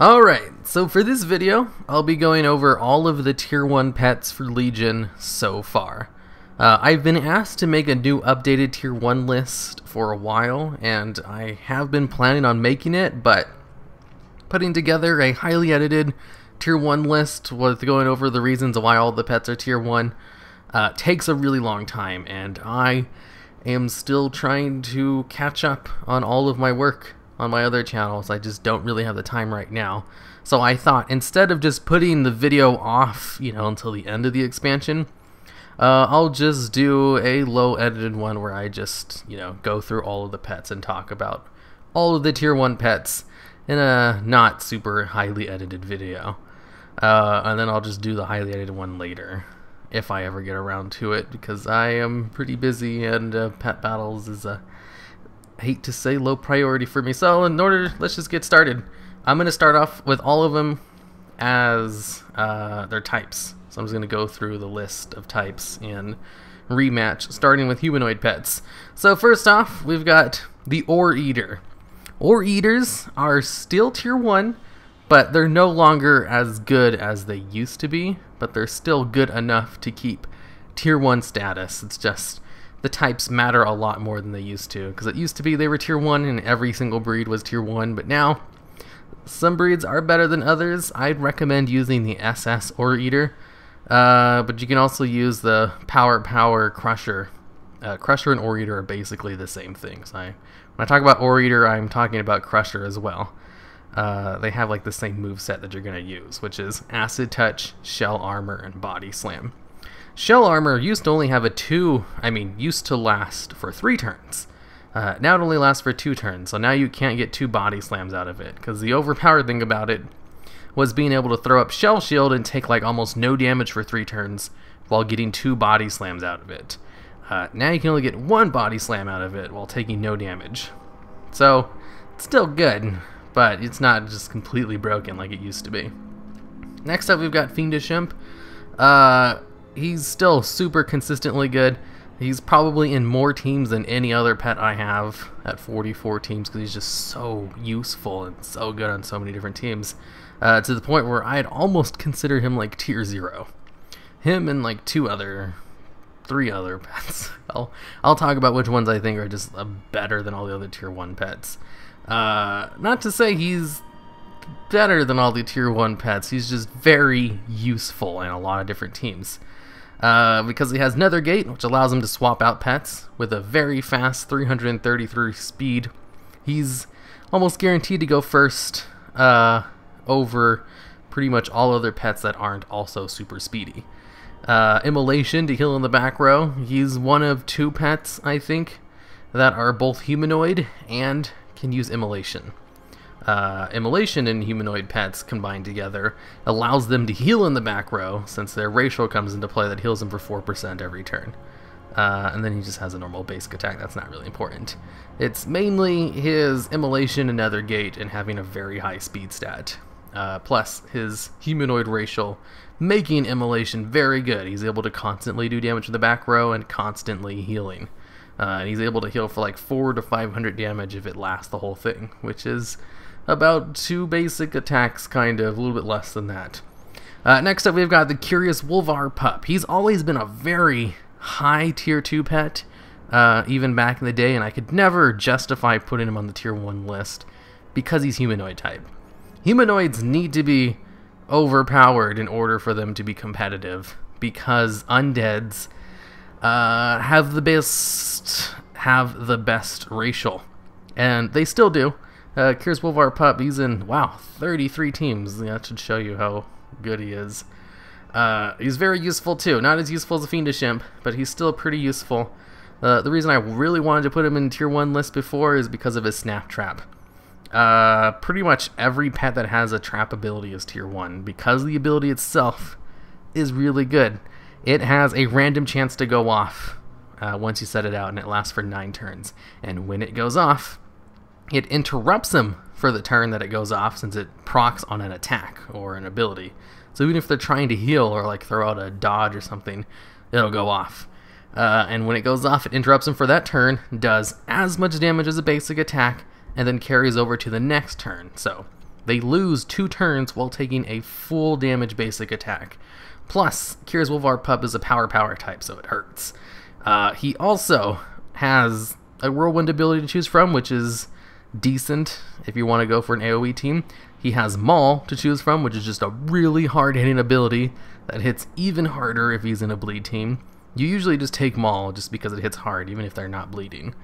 Alright, so for this video, I'll be going over all of the Tier 1 pets for Legion so far. Uh, I've been asked to make a new updated Tier 1 list for a while, and I have been planning on making it, but putting together a highly edited Tier 1 list with going over the reasons why all the pets are Tier 1 uh, takes a really long time, and I am still trying to catch up on all of my work on my other channels. I just don't really have the time right now. So I thought instead of just putting the video off, you know, until the end of the expansion, uh, I'll just do a low edited one where I just, you know, go through all of the pets and talk about all of the tier 1 pets in a not super highly edited video. Uh, and then I'll just do the highly edited one later if I ever get around to it because I am pretty busy and uh, pet battles is a hate to say low priority for me. So in order, let's just get started. I'm going to start off with all of them as uh, their types. So I'm just going to go through the list of types in rematch, starting with humanoid pets. So first off, we've got the Ore Eater. Ore Eaters are still tier 1, but they're no longer as good as they used to be, but they're still good enough to keep tier 1 status. It's just the types matter a lot more than they used to. Because it used to be they were tier 1 and every single breed was tier 1, but now some breeds are better than others. I'd recommend using the SS Ore Eater, uh, but you can also use the Power Power Crusher. Uh, Crusher and Ore Eater are basically the same thing. So I, when I talk about Ore Eater, I'm talking about Crusher as well. Uh, they have like the same move set that you're going to use, which is Acid Touch, Shell Armor, and Body Slam. Shell armor used to only have a two, I mean, used to last for three turns. Uh, now it only lasts for two turns, so now you can't get two body slams out of it. Because the overpowered thing about it was being able to throw up Shell Shield and take like almost no damage for three turns while getting two body slams out of it. Uh, now you can only get one body slam out of it while taking no damage. So, it's still good, but it's not just completely broken like it used to be. Next up, we've got Fiendish Imp. Uh, he's still super consistently good. He's probably in more teams than any other pet I have at 44 teams because he's just so useful and so good on so many different teams. Uh, to the point where I'd almost consider him like tier zero. Him and like two other, three other pets. I'll I'll talk about which ones I think are just uh, better than all the other tier one pets. Uh, not to say he's better than all the tier one pets. He's just very useful in a lot of different teams. Uh, because he has Nethergate, which allows him to swap out pets with a very fast 333 speed. He's almost guaranteed to go first uh, over pretty much all other pets that aren't also super speedy. Uh, Immolation to heal in the back row. He's one of two pets, I think, that are both humanoid and can use Immolation uh, immolation and humanoid pets combined together allows them to heal in the back row since their racial comes into play that heals them for 4% every turn. Uh, and then he just has a normal basic attack that's not really important. It's mainly his immolation and nether gate and having a very high speed stat. Uh, plus his humanoid racial making immolation very good. He's able to constantly do damage to the back row and constantly healing. Uh, and he's able to heal for like 4 to 500 damage if it lasts the whole thing, which is about two basic attacks, kind of, a little bit less than that. Uh, next up, we've got the Curious Wolvar Pup. He's always been a very high tier 2 pet, uh, even back in the day, and I could never justify putting him on the tier 1 list because he's humanoid type. Humanoids need to be overpowered in order for them to be competitive because undeads uh, have the best have the best racial, and they still do. Uh, Curious Wolvar Pup, he's in, wow, 33 teams. That should show you how good he is. Uh, he's very useful too. Not as useful as a Fiendish Imp, but he's still pretty useful. Uh, the reason I really wanted to put him in Tier 1 list before is because of his Snap Trap. Uh, pretty much every pet that has a trap ability is Tier 1, because the ability itself is really good. It has a random chance to go off uh, once you set it out, and it lasts for 9 turns. And when it goes off, it interrupts them for the turn that it goes off since it procs on an attack or an ability. So even if they're trying to heal or like throw out a dodge or something, it'll go off. Uh, and when it goes off, it interrupts them for that turn, does as much damage as a basic attack, and then carries over to the next turn. So They lose two turns while taking a full damage basic attack. Plus, Curious Wolvar Pup is a power power type, so it hurts. Uh, he also has a Whirlwind ability to choose from, which is decent if you want to go for an AoE team. He has Maul to choose from, which is just a really hard hitting ability that hits even harder if he's in a bleed team. You usually just take Maul just because it hits hard, even if they're not bleeding.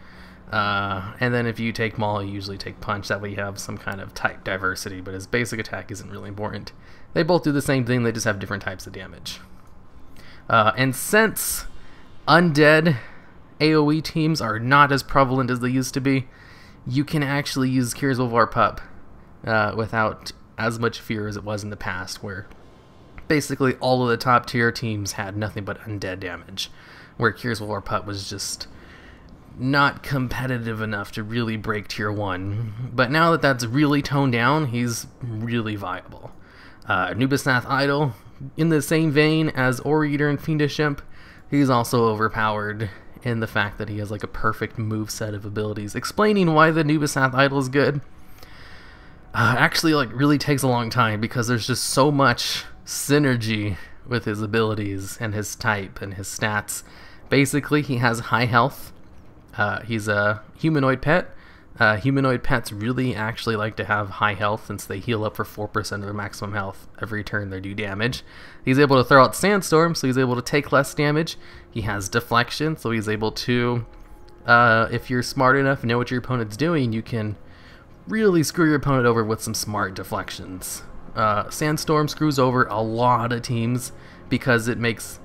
Uh, and then if you take Maul, you usually take Punch. That way you have some kind of type diversity, but his basic attack isn't really important. They both do the same thing, they just have different types of damage. Uh, and since undead AoE teams are not as prevalent as they used to be, you can actually use Curious Wolvar Pup uh, without as much fear as it was in the past, where basically all of the top tier teams had nothing but undead damage, where Curious Wolvar Pup was just not competitive enough to really break tier 1. But now that that's really toned down, he's really viable. Uh, Anubisath Idol, in the same vein as Ore Eater and Fiendish Imp, he's also overpowered in the fact that he has like a perfect move set of abilities. Explaining why the Anubisath Idol is good uh, actually like really takes a long time because there's just so much synergy with his abilities and his type and his stats. Basically, he has high health. Uh, he's a humanoid pet. Uh, humanoid pets really actually like to have high health since they heal up for 4% of their maximum health every turn they do damage. He's able to throw out Sandstorm, so he's able to take less damage. He has Deflection, so he's able to, uh, if you're smart enough and know what your opponent's doing, you can really screw your opponent over with some smart deflections. Uh, Sandstorm screws over a lot of teams because it makes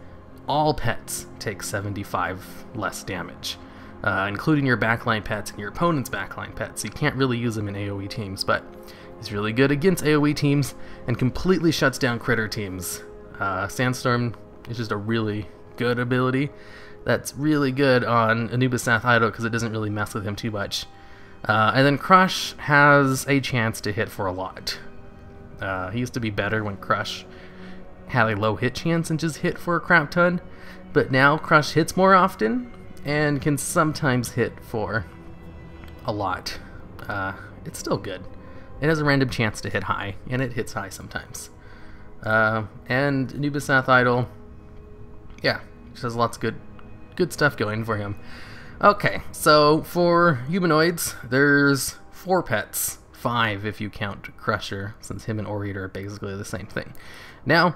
all pets take 75 less damage, uh, including your backline pets and your opponent's backline pets. You can't really use them in AoE teams, but he's really good against AoE teams and completely shuts down critter teams. Uh, Sandstorm is just a really good ability that's really good on Anubis Anubisath Idol because it doesn't really mess with him too much. Uh, and then Crush has a chance to hit for a lot. Uh, he used to be better when Crush had a low hit chance and just hit for a crap ton, but now Crush hits more often and can sometimes hit for a lot. Uh, it's still good. It has a random chance to hit high, and it hits high sometimes. Uh, and Anubisath Idol, yeah, just has lots of good, good stuff going for him. Okay, so for humanoids, there's four pets. Five if you count Crusher, since him and Ore Eater are basically the same thing. Now,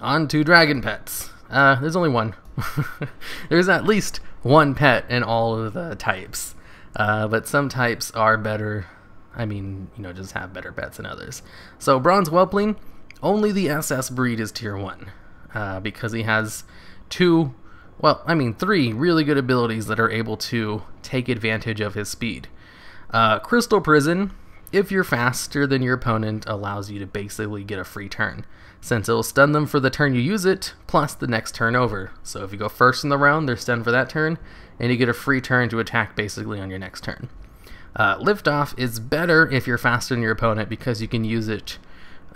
on to dragon pets. Uh, there's only one. there's at least one pet in all of the types. Uh, but some types are better, I mean, you know, just have better pets than others. So Bronze Whelpling, only the SS breed is tier 1. Uh, because he has two well, I mean, three really good abilities that are able to take advantage of his speed. Uh, Crystal Prison, if you're faster than your opponent, allows you to basically get a free turn, since it'll stun them for the turn you use it, plus the next turn over. So if you go first in the round, they're stunned for that turn, and you get a free turn to attack basically on your next turn. Uh, Liftoff is better if you're faster than your opponent because you can use it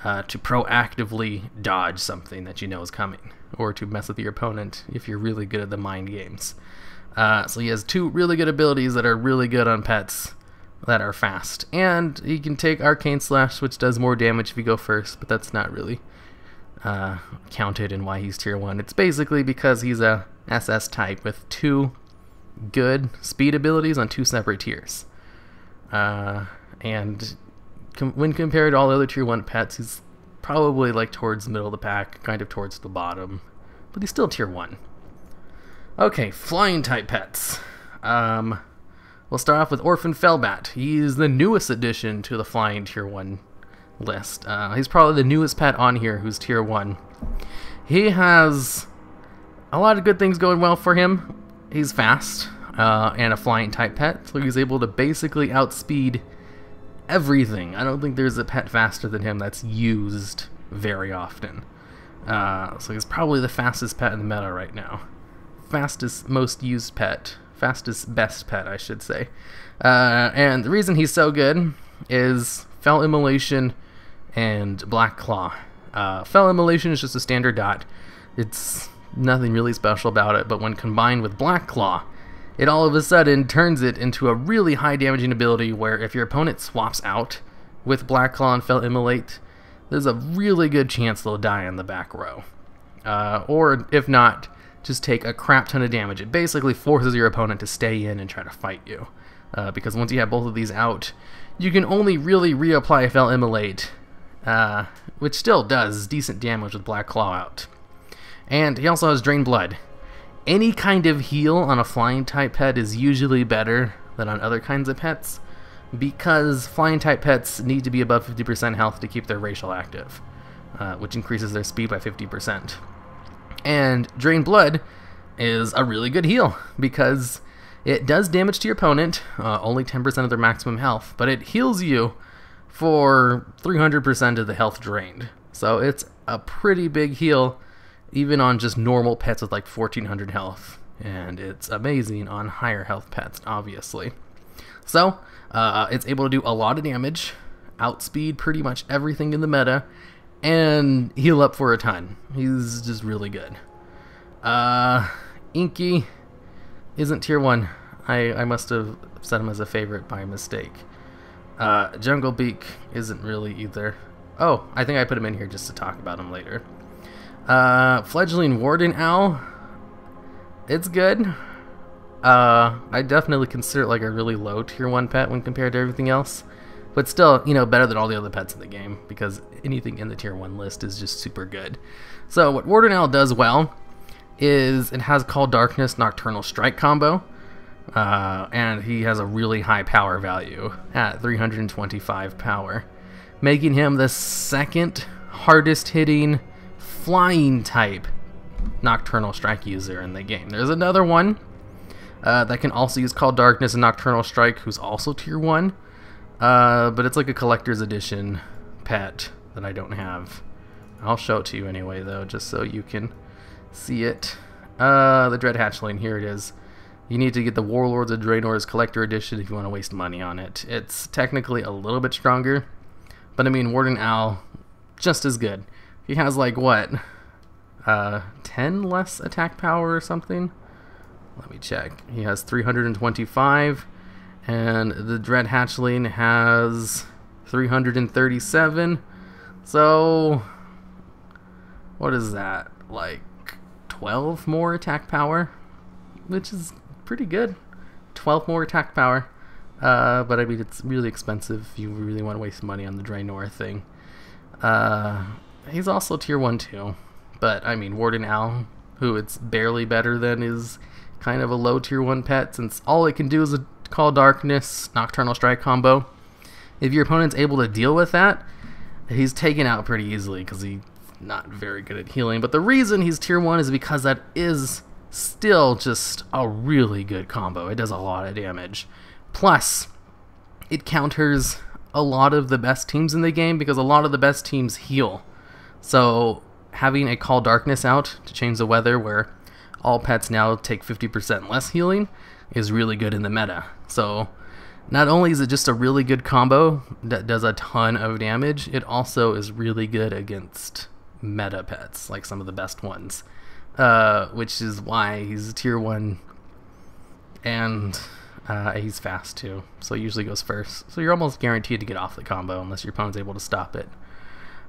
uh, to proactively dodge something that you know is coming, or to mess with your opponent if you're really good at the mind games. Uh, so he has two really good abilities that are really good on pets that are fast. And he can take Arcane Slash, which does more damage if you go first, but that's not really uh, counted in why he's tier 1. It's basically because he's a SS type with two good speed abilities on two separate tiers. Uh, and com- when compared to all the other tier 1 pets, he's probably like towards the middle of the pack, kind of towards the bottom, but he's still tier 1. Okay, flying type pets. Um, we'll start off with Orphan Felbat. He's the newest addition to the flying tier 1 list. Uh, he's probably the newest pet on here who's tier 1. He has a lot of good things going well for him. He's fast uh, and a flying type pet, so he's able to basically outspeed everything. I don't think there's a pet faster than him that's used very often. Uh, so he's probably the fastest pet in the meta right now. Fastest, most used pet. Fastest, best pet, I should say. Uh, and the reason he's so good is Fel Immolation and Black Claw. Uh, Fel Immolation is just a standard dot. It's nothing really special about it, but when combined with Black Claw, it all of a sudden turns it into a really high damaging ability where if your opponent swaps out with Black Claw and Fel Immolate, there's a really good chance they'll die in the back row. Uh, or if not, just take a crap ton of damage. It basically forces your opponent to stay in and try to fight you. Uh, because once you have both of these out, you can only really reapply Fel Immolate, uh, which still does decent damage with Black Claw out. And he also has Drain Blood. Any kind of heal on a flying type pet is usually better than on other kinds of pets, because flying type pets need to be above 50% health to keep their racial active, uh, which increases their speed by 50%. And Drain Blood is a really good heal because it does damage to your opponent, uh, only 10% of their maximum health, but it heals you for 300% of the health drained. So it's a pretty big heal, even on just normal pets with like 1400 health. And it's amazing on higher health pets, obviously. So, uh, it's able to do a lot of damage, outspeed pretty much everything in the meta, and heal up for a ton. He's just really good. Uh, Inky isn't tier 1. I, I must have set him as a favorite by mistake. Uh, Jungle Beak isn't really either. Oh, I think I put him in here just to talk about him later. Uh, Fledgling Warden Owl. It's good. Uh, I definitely consider it like a really low tier 1 pet when compared to everything else. But still, you know, better than all the other pets in the game because anything in the tier 1 list is just super good. So, what Warden Owl does well is it has Call Darkness Nocturnal Strike combo. Uh, and he has a really high power value at 325 power, making him the second hardest hitting flying type Nocturnal Strike user in the game. There's another one uh, that can also use Call Darkness and Nocturnal Strike, who's also tier 1. Uh, but it's like a collector's edition pet that I don't have. I'll show it to you anyway, though, just so you can see it. Uh, the Dread Hatchling, here it is. You need to get the Warlords of Draenor's Collector Edition if you want to waste money on it. It's technically a little bit stronger, but I mean, Warden Owl, just as good. He has like, what, uh, 10 less attack power or something? Let me check. He has 325, and the Dread Hatchling has 337. So, what is that? Like 12 more attack power, which is pretty good. 12 more attack power. Uh, but I mean, it's really expensive if you really want to waste money on the Draenor thing. Uh, he's also tier 1 too. But I mean, Warden Owl, who it's barely better than, is kind of a low tier 1 pet since all it can do is a Call Darkness Nocturnal Strike combo. If your opponent's able to deal with that, he's taken out pretty easily because he's not very good at healing. But the reason he's tier 1 is because that is still just a really good combo. It does a lot of damage. Plus, it counters a lot of the best teams in the game because a lot of the best teams heal. So having a Call Darkness out to change the weather where all pets now take 50% less healing is really good in the meta. So not only is it just a really good combo that does a ton of damage, it also is really good against meta pets, like some of the best ones. Uh, which is why he's tier 1 and uh, he's fast too, so he usually goes first. So you're almost guaranteed to get off the combo unless your opponent's able to stop it.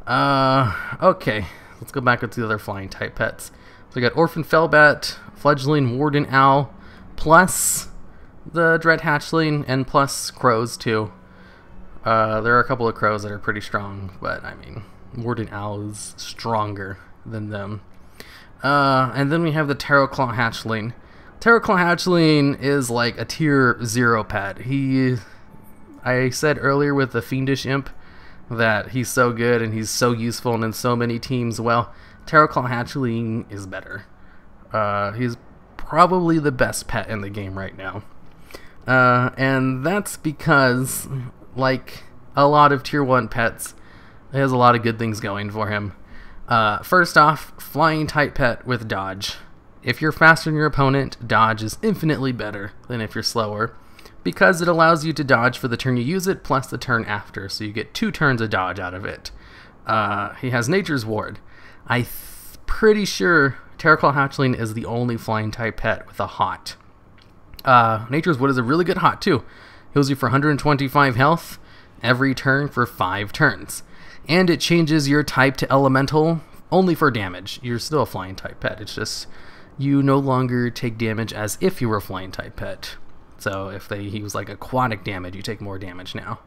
Uh, okay, let's go back to the other flying type pets. So we got Orphan Felbat, Fledgling Warden Owl, plus the Dread Hatchling, and plus crows too. Uh, there are a couple of crows that are pretty strong, but I mean, Warden Owl is stronger than them. Uh, and then we have the Teroclaw Hatchling. Teroclaw Hatchling is like a tier 0 pet. He, I said earlier with the Fiendish Imp that he's so good and he's so useful and in so many teams. Well, Teroclaw Hatchling is better. Uh, he's probably the best pet in the game right now. Uh, and that's because, like a lot of tier 1 pets, he has a lot of good things going for him. Uh, first off, flying type pet with dodge. If you're faster than your opponent, dodge is infinitely better than if you're slower because it allows you to dodge for the turn you use it plus the turn after, so you get two turns of dodge out of it. Uh, he has Nature's Ward. I'm pretty sure Teroclaw Hatchling is the only flying type pet with a hot. Uh, Nature's Ward is a really good hot too. Heals you for 125 health, every turn for 5 turns. And it changes your type to elemental only for damage. You're still a flying type pet. It's just you no longer take damage as if you were a flying type pet. So if they use like aquatic damage, you take more damage now.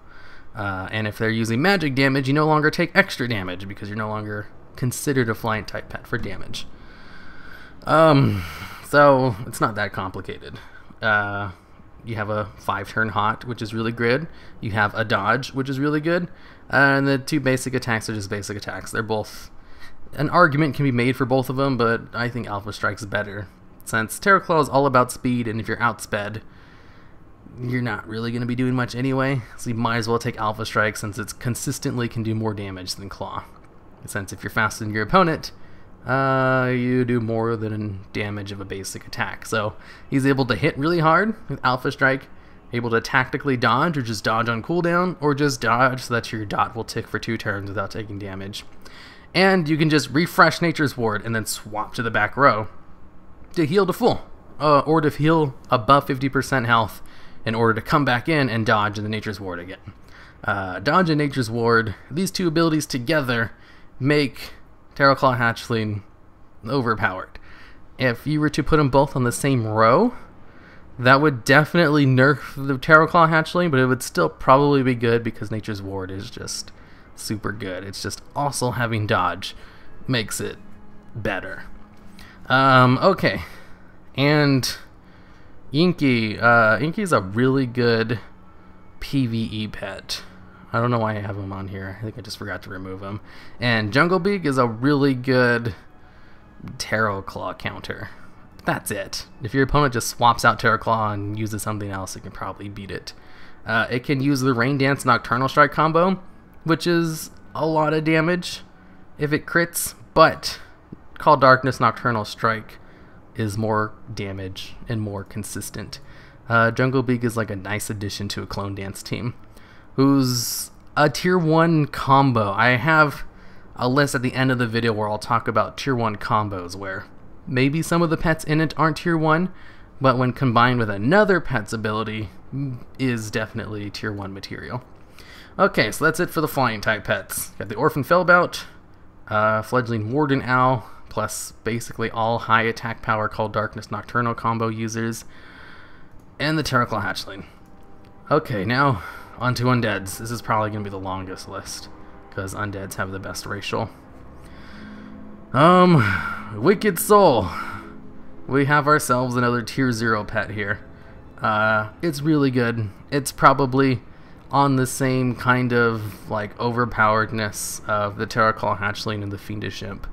Uh, and if they're using magic damage, you no longer take extra damage because you're no longer considered a flying type pet for damage. Um, so it's not that complicated. Uh, you have a five turn hot, which is really good. You have a dodge, which is really good. and the two basic attacks are just basic attacks. They're both. An argument can be made for both of them, but I think Alpha Strike's better. Since Teroclaw is all about speed, and if you're outsped, you're not really going to be doing much anyway, so you might as well take Alpha Strike since it consistently can do more damage than Claw. Since if you're faster than your opponent, uh, you do more than damage of a basic attack. So he's able to hit really hard with Alpha Strike, able to tactically dodge or just dodge on cooldown, or just dodge so that your dot will tick for two turns without taking damage. And you can just refresh Nature's Ward and then swap to the back row to heal to full, uh, or to heal above 50% health in order to come back in and dodge the Nature's Ward again. Uh, dodge and Nature's Ward, these two abilities together make Teroclaw Hatchling overpowered. If you were to put them both on the same row, that would definitely nerf the Teroclaw Hatchling, but it would still probably be good because Nature's Ward is just super good. It's just also having dodge makes it better. Um, okay. And Inky, uh, Inky's a really good PvE pet. I don't know why I have him on here. I think I just forgot to remove him. And Jungle Beak is a really good Teroclaw counter. That's it. If your opponent just swaps out Teroclaw and uses something else, it can probably beat it. Uh, it can use the Rain Dance Nocturnal Strike combo, which is a lot of damage if it crits, but Call Darkness Nocturnal Strike is more damage and more consistent. Uh, Jungle Beak is like a nice addition to a Clone Dance team, who's a tier 1 combo. I have a list at the end of the video where I'll talk about tier 1 combos where maybe some of the pets in it aren't tier 1, but when combined with another pet's ability is definitely tier 1 material. Okay, so that's it for the flying type pets. Got the Orphan Felbat, uh, Fledgling Warden Owl, plus basically all high attack power called Darkness Nocturnal combo users, and the Teroclaw Hatchling. Okay, now onto Undeads. This is probably going to be the longest list, because Undeads have the best racial. Um, Wicked Soul. We have ourselves another tier 0 pet here. Uh, it's really good. It's probably on the same kind of like overpoweredness of the Teroclaw Hatchling and the Fiendish Imp.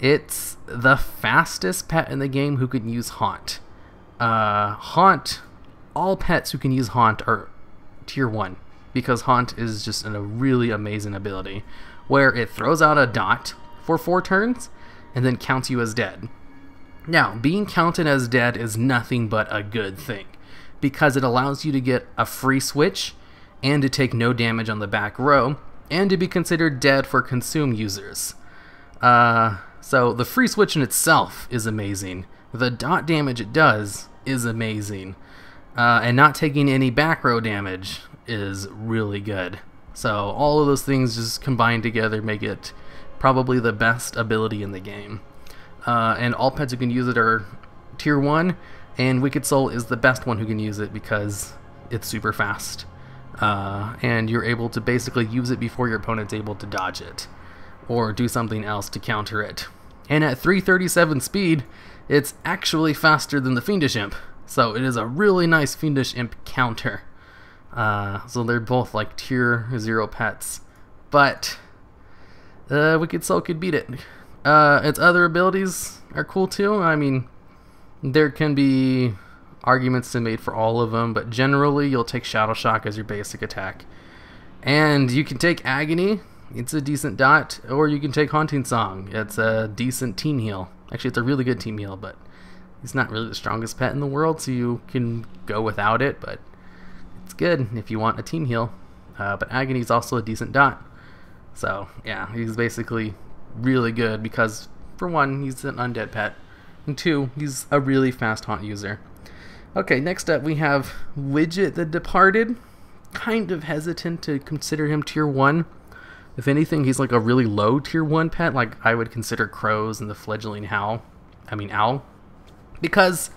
It's the fastest pet in the game who can use Haunt. Uh, Haunt, all pets who can use Haunt are tier 1 because Haunt is just a really amazing ability where it throws out a dot for 4 turns and then counts you as dead. Now, being counted as dead is nothing but a good thing because it allows you to get a free switch and to take no damage on the back row and to be considered dead for consume users. Uh, so the free switch in itself is amazing. The dot damage it does is amazing. Uh, and not taking any back row damage is really good. So all of those things just combined together make it probably the best ability in the game. Uh, and all pets who can use it are tier 1, and Wicked Soul is the best one who can use it because it's super fast. Uh, and you're able to basically use it before your opponent's able to dodge it or do something else to counter it. And at 337 speed, it's actually faster than the Fiendish Imp. So it is a really nice Fiendish Imp counter. Uh, so they're both like tier 0 pets. But uh, Wicked Soul could beat it. Uh, its other abilities are cool too. I mean, there can be arguments to made for all of them, but generally you'll take Shadow Shock as your basic attack. And you can take Agony, it's a decent dot, or you can take Haunting Song. It's a decent team heal. Actually, it's a really good team heal, but he's not really the strongest pet in the world, so you can go without it, but it's good if you want a team heal. Uh, but Agony is also a decent dot. So, yeah, he's basically really good because, for one, he's an undead pet, and two, he's a really fast haunt user. Okay, next up we have Widget the Departed. kind of hesitant to consider him tier 1. If anything, he's like a really low tier 1 pet, like I would consider crows and the fledgling howl. I mean, owl. Because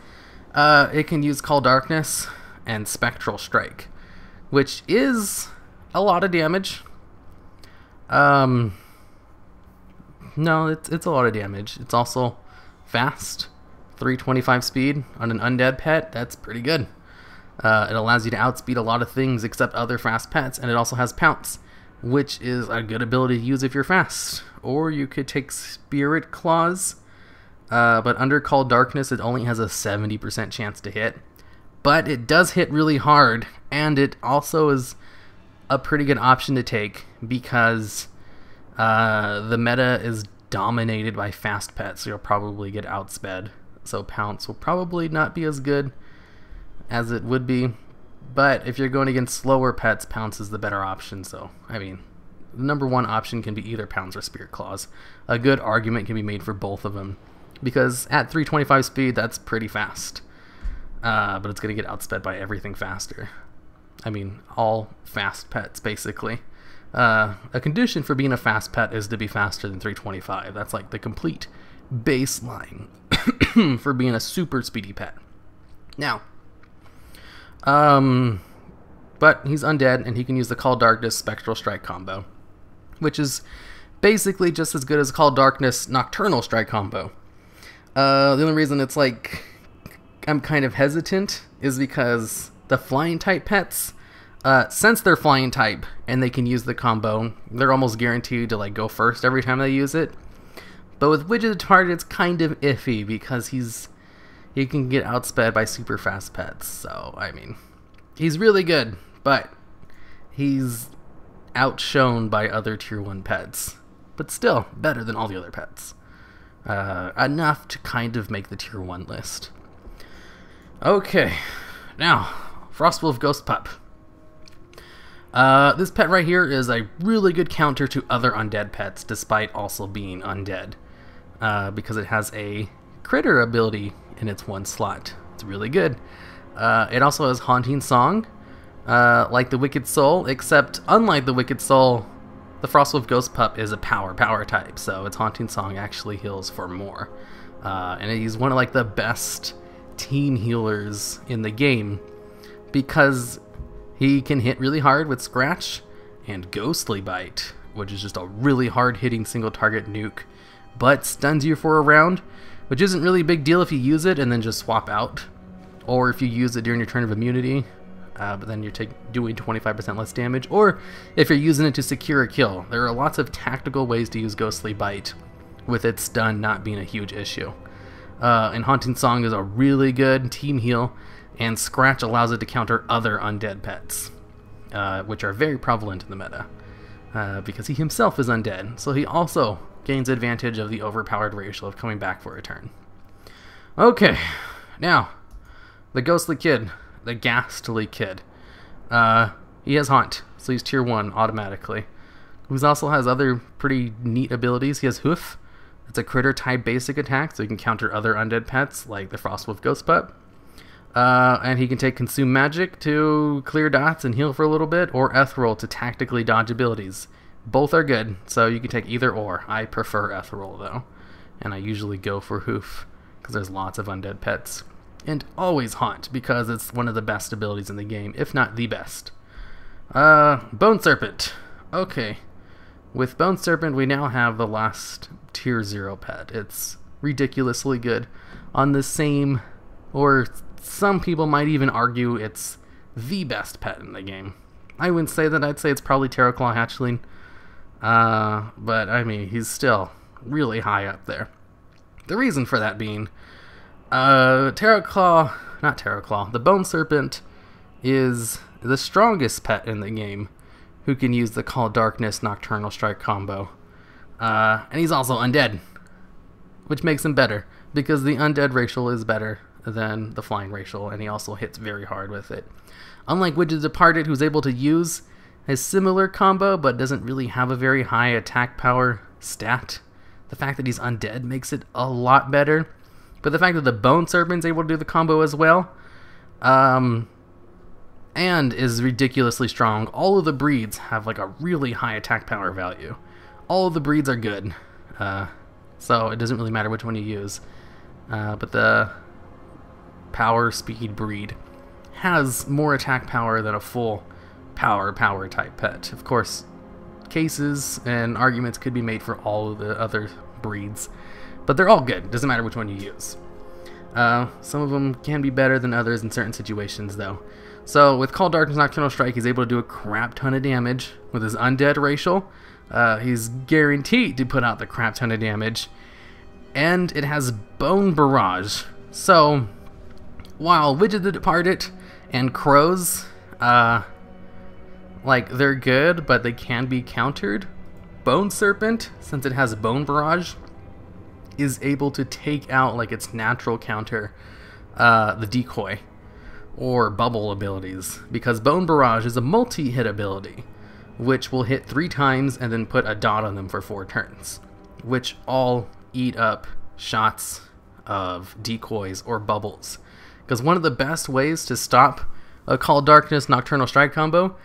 uh, it can use Call Darkness and Spectral Strike, which is a lot of damage. Um, no, it's, it's a lot of damage. It's also fast, 325 speed on an undead pet. That's pretty good. Uh, it allows you to outspeed a lot of things except other fast pets, and it also has Pounce, which is a good ability to use if you're fast. Or you could take Spirit Claws, uh, but under Call Darkness, it only has a 70% chance to hit. But it does hit really hard, and it also is a pretty good option to take because uh, the meta is dominated by fast pets, so you'll probably get outsped. So Pounce will probably not be as good as it would be. But if you're going against slower pets, Pounce is the better option. So, I mean, the number one option can be either Pounce or Spirit Claws. A good argument can be made for both of them. Because at 325 speed, that's pretty fast. Uh, but it's going to get outsped by everything faster. I mean, all fast pets, basically. Uh, a condition for being a fast pet is to be faster than 325. That's like the complete baseline for being a super speedy pet. Now, um, but he's undead and he can use the Call Darkness Spectral Strike combo, which is basically just as good as Call Darkness Nocturnal Strike combo. Uh, the only reason it's like I'm kind of hesitant is because the flying type pets, uh, since they're flying type and they can use the combo, they're almost guaranteed to like go first every time they use it. But with Widget Target, it's kind of iffy because he's he can get outsped by super fast pets. So I mean, he's really good, but he's outshone by other tier one pets. But still better than all the other pets. Uh, enough to kind of make the tier one list. Okay, now Frostwolf Ghostpup. Uh, this pet right here is a really good counter to other undead pets, despite also being undead, uh, because it has a critter ability in its one slot. It's really good. Uh, it also has Haunting Song, uh, like the Wicked Soul, except unlike the Wicked Soul, the Frostwolf Ghostpup is a power power type, so its Haunting Song actually heals for more. Uh, and he's one of like the best team healers in the game because he can hit really hard with Scratch and Ghostly Bite, which is just a really hard hitting single target nuke, but stuns you for a round, which isn't really a big deal if you use it and then just swap out, or if you use it during your turn of immunity, uh, but then you're take, doing 25% less damage, or if you're using it to secure a kill. There are lots of tactical ways to use Ghostly Bite, with its stun not being a huge issue. Uh, and Haunting Song is a really good team heal, and Scratch allows it to counter other undead pets, uh, which are very prevalent in the meta, uh, because he himself is undead, so he also gains advantage of the overpowered racial of coming back for a turn. Okay, now, the Ghostly Kid, the Ghastly Kid. Uh, he has Haunt, so he's tier 1 automatically. He also has other pretty neat abilities. He has Hoof, it's a critter type basic attack, so he can counter other undead pets like the Frostwolf Ghostpup. Uh, and he can take Consume Magic to clear dots and heal for a little bit, or Ethereal to tactically dodge abilities. Both are good, so you can take either or. I prefer Ethereal though, and I usually go for Hoof because there's lots of undead pets. And always Haunt because it's one of the best abilities in the game, if not the best. Uh, Bone Serpent. Okay. With Bone Serpent, we now have the last tier 0 pet. It's ridiculously good. On the same, or some people might even argue it's the best pet in the game. I wouldn't say that, I'd say it's probably Teroclaw Hatchling. Uh, but I mean, he's still really high up there. The reason for that being, uh, Teroclaw, not Teroclaw, the Bone Serpent is the strongest pet in the game who can use the Call Darkness Nocturnal Strike combo. Uh, and he's also undead, which makes him better because the undead racial is better than the flying racial, and he also hits very hard with it. Unlike Widget Departed, who's able to use a similar combo but doesn't really have a very high attack power stat, the fact that he's undead makes it a lot better. But the fact that the Bone Serpent's able to do the combo as well, um, and is ridiculously strong. All of the breeds have like a really high attack power value. All of the breeds are good, uh, so it doesn't really matter which one you use. Uh, but the power speed breed has more attack power than a full power power type pet. Of course, cases and arguments could be made for all of the other breeds, but they're all good. Doesn't matter which one you use. Uh, some of them can be better than others in certain situations, though. So with Call Darkness Nocturnal Strike, he's able to do a crap ton of damage with his Undead Racial. Uh, he's guaranteed to put out the crap ton of damage, and it has Bone Barrage. So while Widget the Departed and Crows, uh, like they're good, but they can be countered. Bone Serpent, since it has Bone Barrage, is able to take out like its natural counter, uh, the decoy or bubble abilities, because Bone Barrage is a multi-hit ability, which will hit three times and then put a dot on them for four turns, which all eat up shots of decoys or bubbles. Because one of the best ways to stop a Call Darkness Nocturnal Strike combo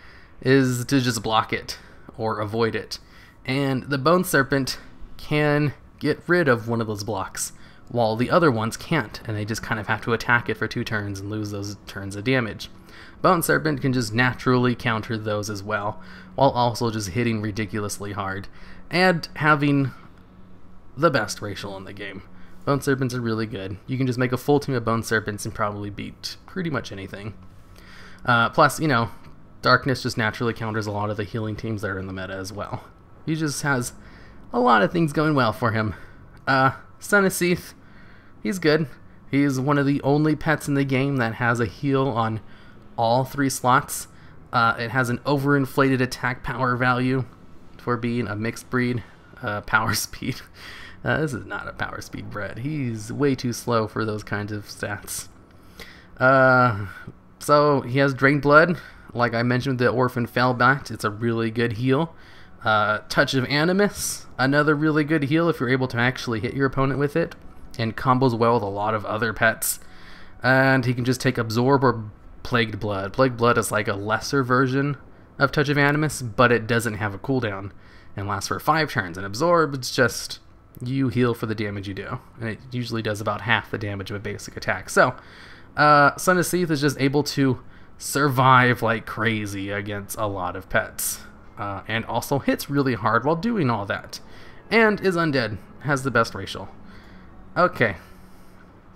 is to just block it or avoid it. And the Bone Serpent can get rid of one of those blocks, while the other ones can't, and they just kind of have to attack it for two turns and lose those turns of damage. Bone Serpent can just naturally counter those as well, while also just hitting ridiculously hard, and having the best racial in the game. Bone Serpents are really good. You can just make a full team of Bone Serpents and probably beat pretty much anything. Uh, plus, you know, Darkness just naturally counters a lot of the healing teams that are in the meta as well. He just has a lot of things going well for him. Uh, Son of Sethe, he's good. He's one of the only pets in the game that has a heal on all three slots. Uh, it has an overinflated attack power value for being a mixed breed. Uh, power speed. Uh, this is not a power speed bred. He's way too slow for those kinds of stats. Uh, so he has drained blood. Like I mentioned, the Orphan Felbat. It's a really good heal. Uh, Touch of Animus, another really good heal if you're able to actually hit your opponent with it, and combos well with a lot of other pets. And he can just take Absorb or Plagued Blood. Plagued Blood is like a lesser version of Touch of Animus, but it doesn't have a cooldown and lasts for five turns. And Absorb, it's just you heal for the damage you do, and it usually does about half the damage of a basic attack. So, uh, Son of Sethe is just able to survive like crazy against a lot of pets uh, and also hits really hard while doing all that. And is undead, has the best racial. Okay.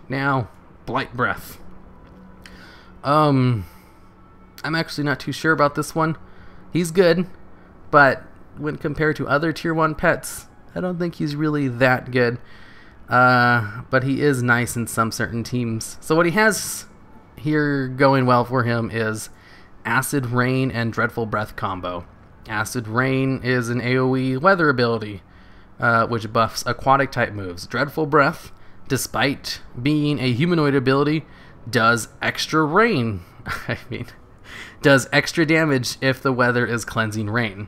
Now, Blightbreath. Um, I'm actually not too sure about this one. He's good, but when compared to other tier 1 pets, I don't think he's really that good. Uh, but he is nice in some certain teams. So what he has here going well for him is Acid Rain and Dreadful Breath combo. Acid Rain is an AoE weather ability, uh, which buffs aquatic type moves. Dreadful Breath, despite being a humanoid ability, does extra rain. I mean, does extra damage if the weather is cleansing rain,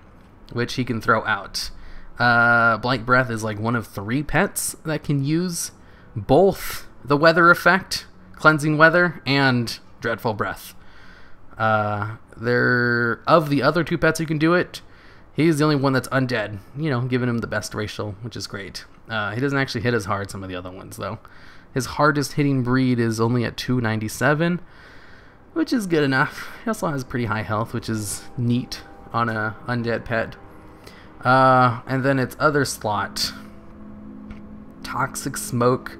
which he can throw out. Uh, Blightbreath is like one of three pets that can use both the weather effect, cleansing weather, and Dreadful Breath. Uh, there of the other two pets who can do it, he's the only one that's undead. You know, giving him the best racial, which is great. Uh, he doesn't actually hit as hard some of the other ones though. His hardest hitting breed is only at 297, which is good enough. He also has pretty high health, which is neat on a undead pet. Uh, and then its other slot, Toxic Smoke,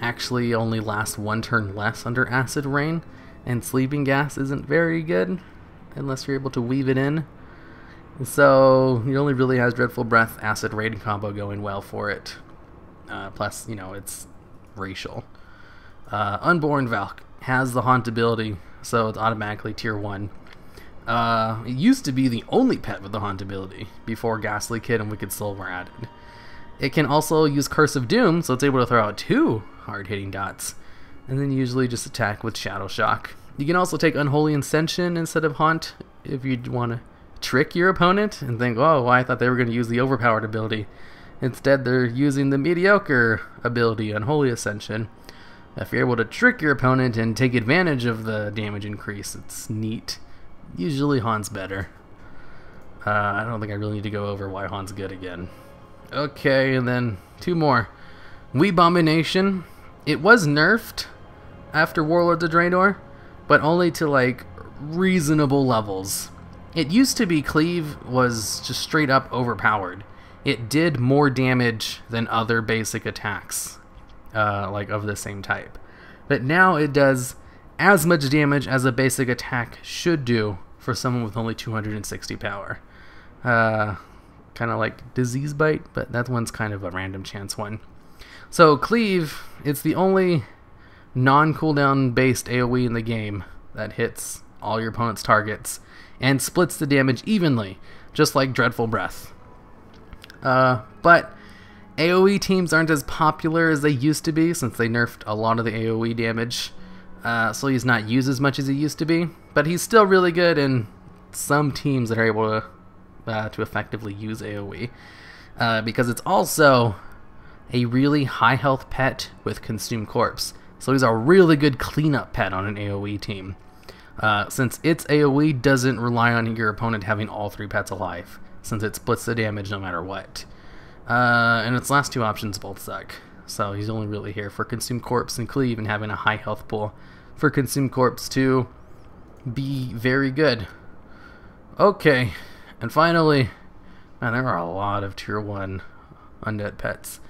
actually only lasts one turn less under Acid Rain and sleeping gas isn't very good unless you're able to weave it in. So he only really has Dreadful Breath Acid Rain combo going well for it. Uh, plus, you know, it's racial. Uh, Unborn Valk has the Haunt ability, so it's automatically tier 1. Uh, it used to be the only pet with the Haunt ability before Ghastly Kid and Wicked Soul were added. It can also use Curse of Doom, so it's able to throw out two hard hitting dots and then usually just attack with Shadow Shock. You can also take Unholy Ascension instead of Haunt if you want to trick your opponent and think, oh, well, I thought they were going to use the overpowered ability. Instead, they're using the mediocre ability, Unholy Ascension. If you're able to trick your opponent and take advantage of the damage increase, it's neat. usually Haunt's better. Uh, I don't think I really need to go over why Haunt's good again. Okay, and then two more. Weebomination. It was nerfed after Warlords of Draenor, but only to like reasonable levels. It used to be Cleave was just straight up overpowered. It did more damage than other basic attacks, uh, like of the same type. But now it does as much damage as a basic attack should do for someone with only 260 power. Uh, kind of like Diseased Bite, but that one's kind of a random chance one. So Cleave, it's the only non-cooldown based AoE in the game that hits all your opponent's targets and splits the damage evenly, just like Dreadful Breath. Uh, but AoE teams aren't as popular as they used to be since they nerfed a lot of the AoE damage. Uh, so he's not used as much as he used to be, but he's still really good in some teams that are able to uh, to effectively use AoE uh, because it's also a really high health pet with Consume Corpse. So he's a really good cleanup pet on an AoE team. Uh, since its AoE doesn't rely on your opponent having all three pets alive, since it splits the damage no matter what. Uh, and its last two options both suck. So he's only really here for Consume Corpse and Cleave and having a high health pool for Consume Corpse to be very good. Okay, and finally, man, there are a lot of tier 1 undead pets.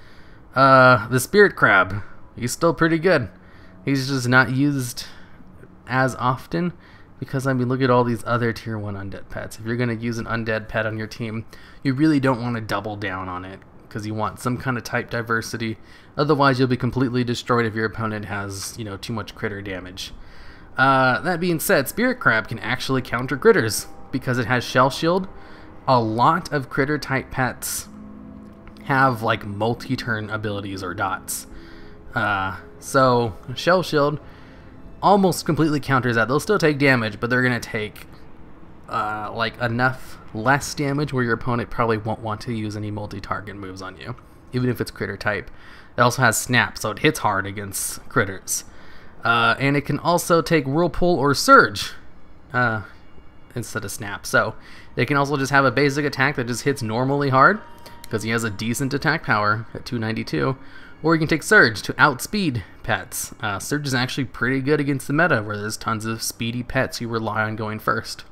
Uh, the Spirit Crab, he's still pretty good. He's just not used as often because I mean look at all these other tier 1 undead pets. If you're going to use an undead pet on your team, you really don't want to double down on it because you want some kind of type diversity. Otherwise, you'll be completely destroyed if your opponent has, you know, too much critter damage. Uh, that being said, Spirit Crab can actually counter critters because it has Shell Shield. A lot of critter type pets have like multi-turn abilities or dots. Uh, so Shell Shield almost completely counters that. They'll still take damage, but they're gonna take uh, like enough less damage where your opponent probably won't want to use any multi-target moves on you, even if it's critter type. It also has snap, so it hits hard against critters. Uh, and it can also take whirlpool or surge uh, instead of snap. So it can also just have a basic attack that just hits normally hard because he has a decent attack power at 292. Or you can take Surge to outspeed pets. Uh, Surge is actually pretty good against the meta where there's tons of speedy pets you rely on going first.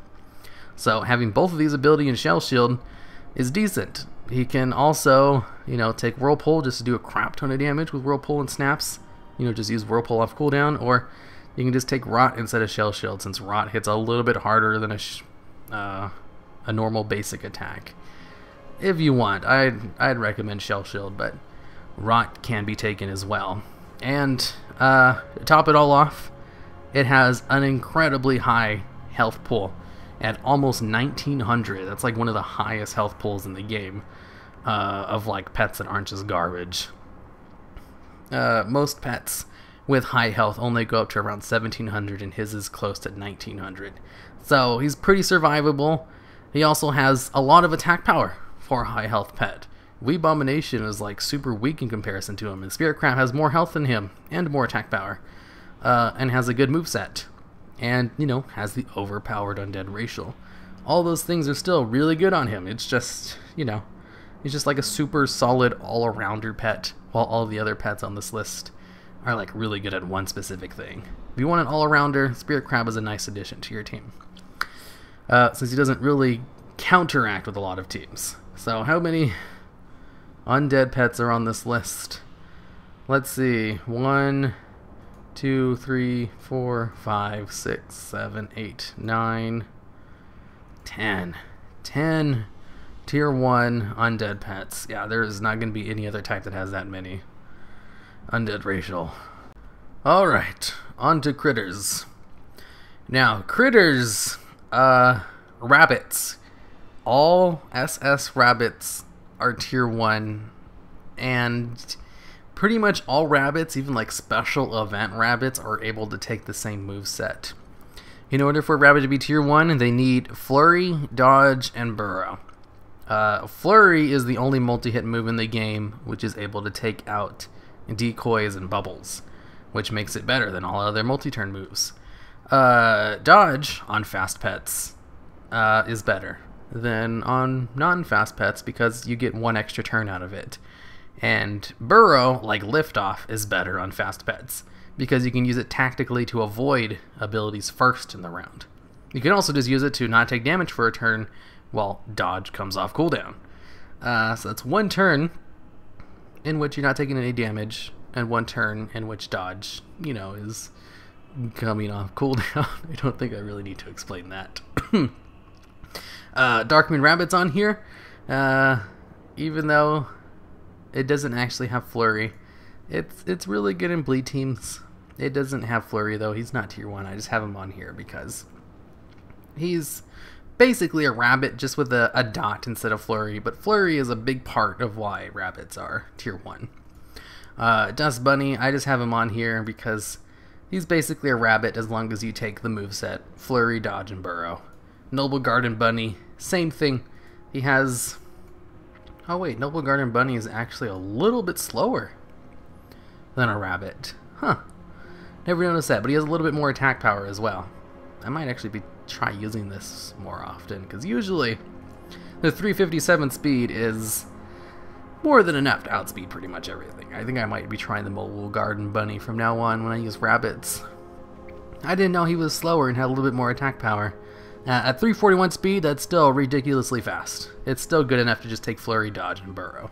So having both of these ability and Shell Shield is decent. He can also, you know, take Whirlpool just to do a crap ton of damage with Whirlpool and Snaps. You know, just use Whirlpool off cooldown, or you can just take Rot instead of Shell Shield, since Rot hits a little bit harder than a, uh, a normal basic attack. If you want, I'd, I'd recommend Shell Shield, but Rot can be taken as well. And uh, to top it all off, it has an incredibly high health pool at almost 1900. That's like one of the highest health pools in the game uh, of like pets that aren't just garbage. Uh, most pets with high health only go up to around 1700, and his is close to 1900. So he's pretty survivable. He also has a lot of attack power for a high health pet. Weebomination is like super weak in comparison to him, and Spirit Crab has more health than him and more attack power, uh, and has a good move set and you know has the overpowered undead racial. All those things are still really good on him. It's just you know he's just like a super solid all-arounder pet, while all the other pets on this list are like really good at one specific thing. If you want an all-arounder, Spirit Crab is a nice addition to your team. Uh, since he doesn't really counteract with a lot of teams. So how many undead pets are on this list? Let's see. One, two, three, four, five, six, seven, eight, nine, ten. Ten tier one undead pets. Yeah, there is not going to be any other type that has that many. Undead racial. Alright, on to critters. Now, critters, uh, rabbits. All SS rabbits are tier one, and pretty much all rabbits, even like special event rabbits, are able to take the same move set. In order for a rabbit to be tier 1, they need Flurry, Dodge, and Burrow. Uh, Flurry is the only multi-hit move in the game which is able to take out decoys and bubbles, which makes it better than all other multi-turn moves. Uh, Dodge on fast pets uh, is better than on non-fast pets because you get one extra turn out of it. And Burrow, like Liftoff, is better on fast pets because you can use it tactically to avoid abilities first in the round. You can also just use it to not take damage for a turn while dodge comes off cooldown. Uh, so that's one turn in which you're not taking any damage, and one turn in which dodge, you know, is coming off cooldown. I don't think I really need to explain that. uh, Rabbit's on here, uh, even though it doesn't actually have Flurry. It's it's really good in bleed teams. It doesn't have Flurry though. He's not tier one. I just have him on here because he's basically a rabbit just with a, a dot instead of Flurry. But Flurry is a big part of why rabbits are tier one. Uh, Dust Bunny, I just have him on here because he's basically a rabbit as long as you take the move set Flurry, Dodge, and Burrow. Noble Garden Bunny, same thing. He has. Oh wait, Noble Garden Bunny is actually a little bit slower than a rabbit. Huh. Never noticed that, but he has a little bit more attack power as well. I might actually be try using this more often, because usually the 357 speed is more than enough to outspeed pretty much everything. I think I might be trying the Noble Garden Bunny from now on when I use rabbits. I didn't know he was slower and had a little bit more attack power. Uh, at 341 speed, that's still ridiculously fast. It's still good enough to just take Flurry, Dodge, and Burrow.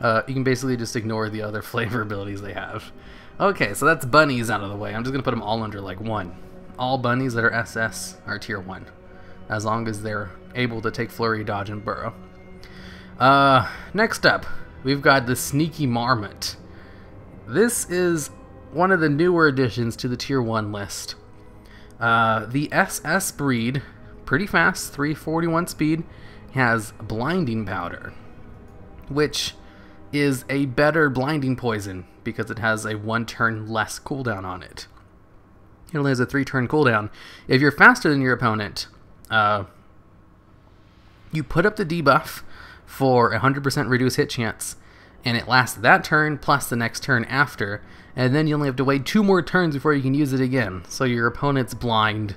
Uh, you can basically just ignore the other flavor abilities they have. Okay, so that's bunnies out of the way. I'm just going to put them all under like one. All bunnies that are SS are tier 1, as long as they're able to take Flurry, Dodge, and Burrow. Uh, next up, we've got the Sneaky Marmot. This is one of the newer additions to the tier 1 list. Uh, the SS breed, pretty fast, 341 speed, has Blinding Powder, which is a better blinding poison because it has a one turn less cooldown on it. It only has a three turn cooldown. If you're faster than your opponent, uh, you put up the debuff for 100% reduced hit chance, and it lasts that turn plus the next turn after, and then you only have to wait two more turns before you can use it again. So your opponent's blind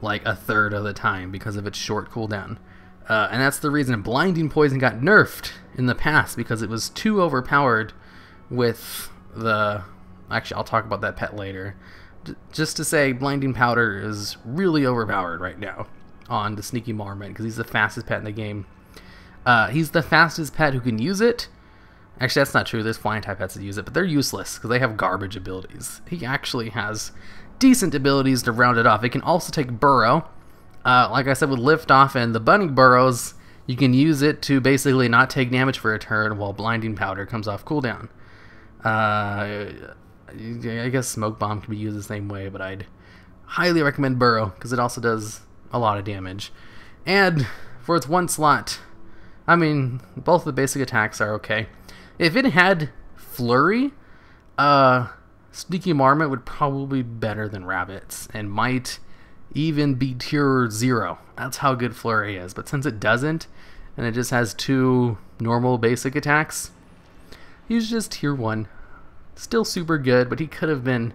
like a third of the time because of its short cooldown. Uh, and that's the reason Blinding Poison got nerfed in the past because it was too overpowered with the. Actually, I'll talk about that pet later. D- just to say, Blinding Powder is really overpowered right now on the Sneaky Marmot because he's the fastest pet in the game. Uh, he's the fastest pet who can use it. Actually, that's not true. There's flying type pets that use it, but they're useless because they have garbage abilities. He actually has decent abilities to round it off. It can also take Burrow. Uh, like I said, with liftoff and the Bunny Burrows, you can use it to basically not take damage for a turn while Blinding Powder comes off cooldown. Uh, I guess Smoke Bomb can be used the same way, but I'd highly recommend Burrow because it also does a lot of damage. And for its one slot, I mean, both the basic attacks are okay. If it had Flurry, uh, Sneaky Marmot would probably be better than Rabbits and might even be tier 0. That's how good Flurry is. But since it doesn't, and it just has two normal basic attacks, he's just tier 1. Still super good, but he could have been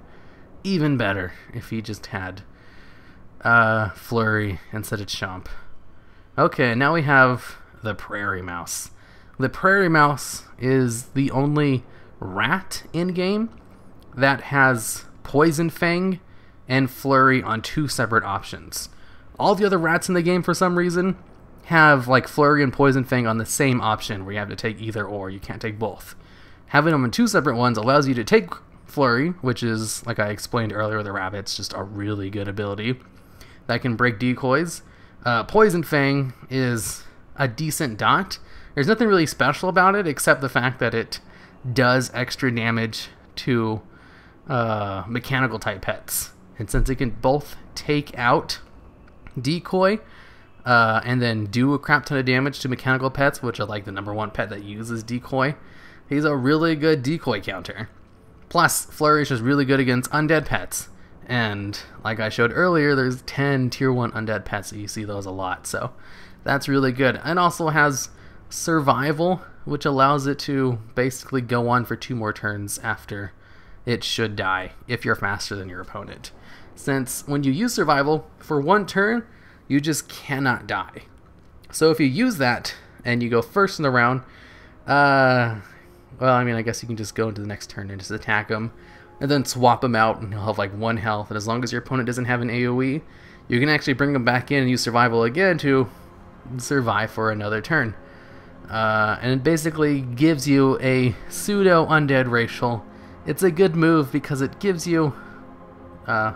even better if he just had uh, Flurry instead of Chomp. Okay, now we have the Prairie Mouse. The Prairie Mouse is the only rat in game that has Poison Fang and Flurry on two separate options. All the other rats in the game, for some reason, have like Flurry and Poison Fang on the same option where you have to take either or. You can't take both. Having them in two separate ones allows you to take Flurry, which is, like I explained earlier, the rabbit's just a really good ability that can break decoys. Uh, Poison Fang is a decent dot. There's nothing really special about it except the fact that it does extra damage to uh, mechanical type pets. And since it can both take out decoy uh, and then do a crap ton of damage to mechanical pets, which are like the number one pet that uses decoy, he's a really good decoy counter. Plus, Flurry is really good against undead pets. And like I showed earlier, there's 10 tier 1 undead pets, so you see those a lot. So that's really good. And also has survival, which allows it to basically go on for two more turns after it should die if you're faster than your opponent. Since when you use survival for one turn, you just cannot die. So if you use that and you go first in the round, uh, well, I mean, I guess you can just go into the next turn and just attack him, and then swap him out, and he'll have like one health. And as long as your opponent doesn't have an AOE, you can actually bring him back in and use survival again to survive for another turn. Uh, and it basically gives you a pseudo undead racial. It's a good move because it gives you uh,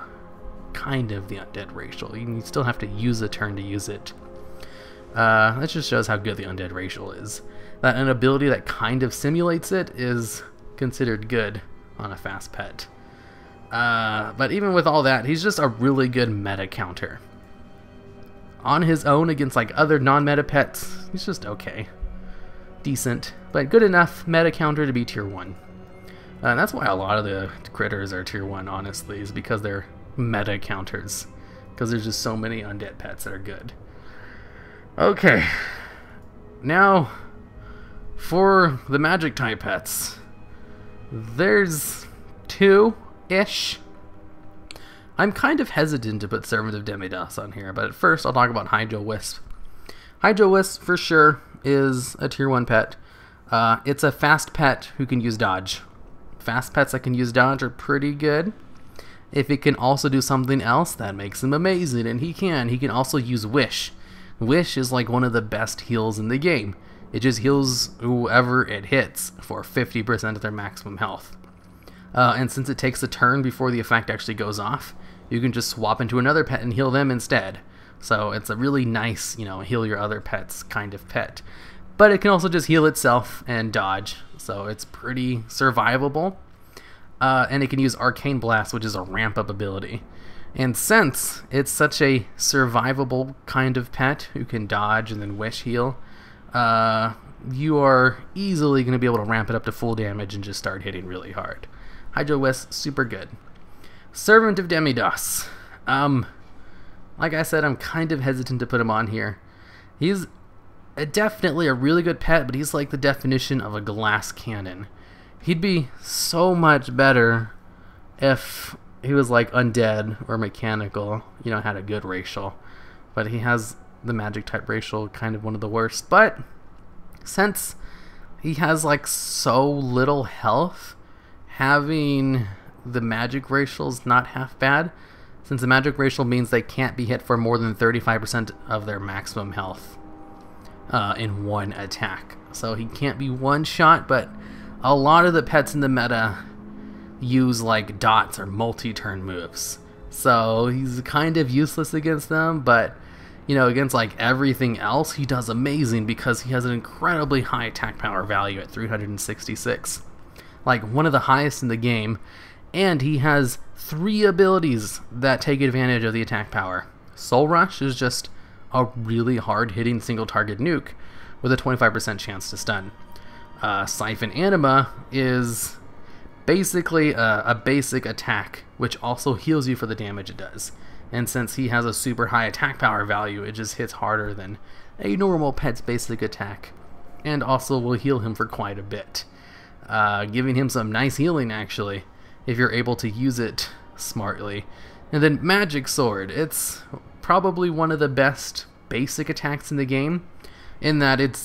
kind of the undead racial. You still have to use a turn to use it. Uh, that just shows how good the undead racial is. That an ability that kind of simulates it is considered good on a fast pet. Uh, but even with all that, he's just a really good meta counter. On his own against like other non-meta pets, he's just okay. Decent, but good enough meta counter to be tier 1. Uh, and that's why a lot of the critters are tier 1, honestly, is because they're meta counters. Because there's just so many undead pets that are good. Okay. Now, for the magic type pets. There's two-ish. I'm kind of hesitant to put Servant of Demidos on here, but at first I'll talk about Hyjal Wisp. Hyjal Wisp, for sure, is a tier 1 pet. Uh, it's a fast pet who can use dodge. Fast pets that can use dodge are pretty good. If it can also do something else, that makes him amazing, and he can. He can also use Wish. Wish is like one of the best heals in the game. It just heals whoever it hits for 50% of their maximum health. Uh, and since it takes a turn before the effect actually goes off, you can just swap into another pet and heal them instead. So it's a really nice, you know, heal your other pets kind of pet. But it can also just heal itself and dodge, so it's pretty survivable. Uh, and it can use Arcane Blast, which is a ramp up ability. And since it's such a survivable kind of pet who can dodge and then wish heal, uh, you are easily going to be able to ramp it up to full damage and just start hitting really hard. Hyjal Wisp, super good. Servant of Demidos. Um, like I said, I'm kind of hesitant to put him on here. He's a, definitely a really good pet, but he's like the definition of a glass cannon. He'd be so much better if he was like undead or mechanical, you know, had a good racial. But he has the magic type racial, kind of one of the worst. But since he has like so little health, having the magic racial is not half bad. Since the magic racial means they can't be hit for more than 35% of their maximum health uh, in one attack. So he can't be one shot, but a lot of the pets in the meta use like dots or multi-turn moves. So he's kind of useless against them, but you know, against like everything else, he does amazing because he has an incredibly high attack power value at 366. Like one of the highest in the game, and he has three abilities that take advantage of the attack power. Soul Rush is just a really hard hitting single target nuke with a 25% chance to stun. Uh, Siphon Anima is basically a, a, basic attack, which also heals you for the damage it does. And since he has a super high attack power value, it just hits harder than a normal pet's basic attack. And also will heal him for quite a bit. Uh, giving him some nice healing, actually, if you're able to use it smartly. And then Magic Sword. It's probably one of the best basic attacks in the game, in that it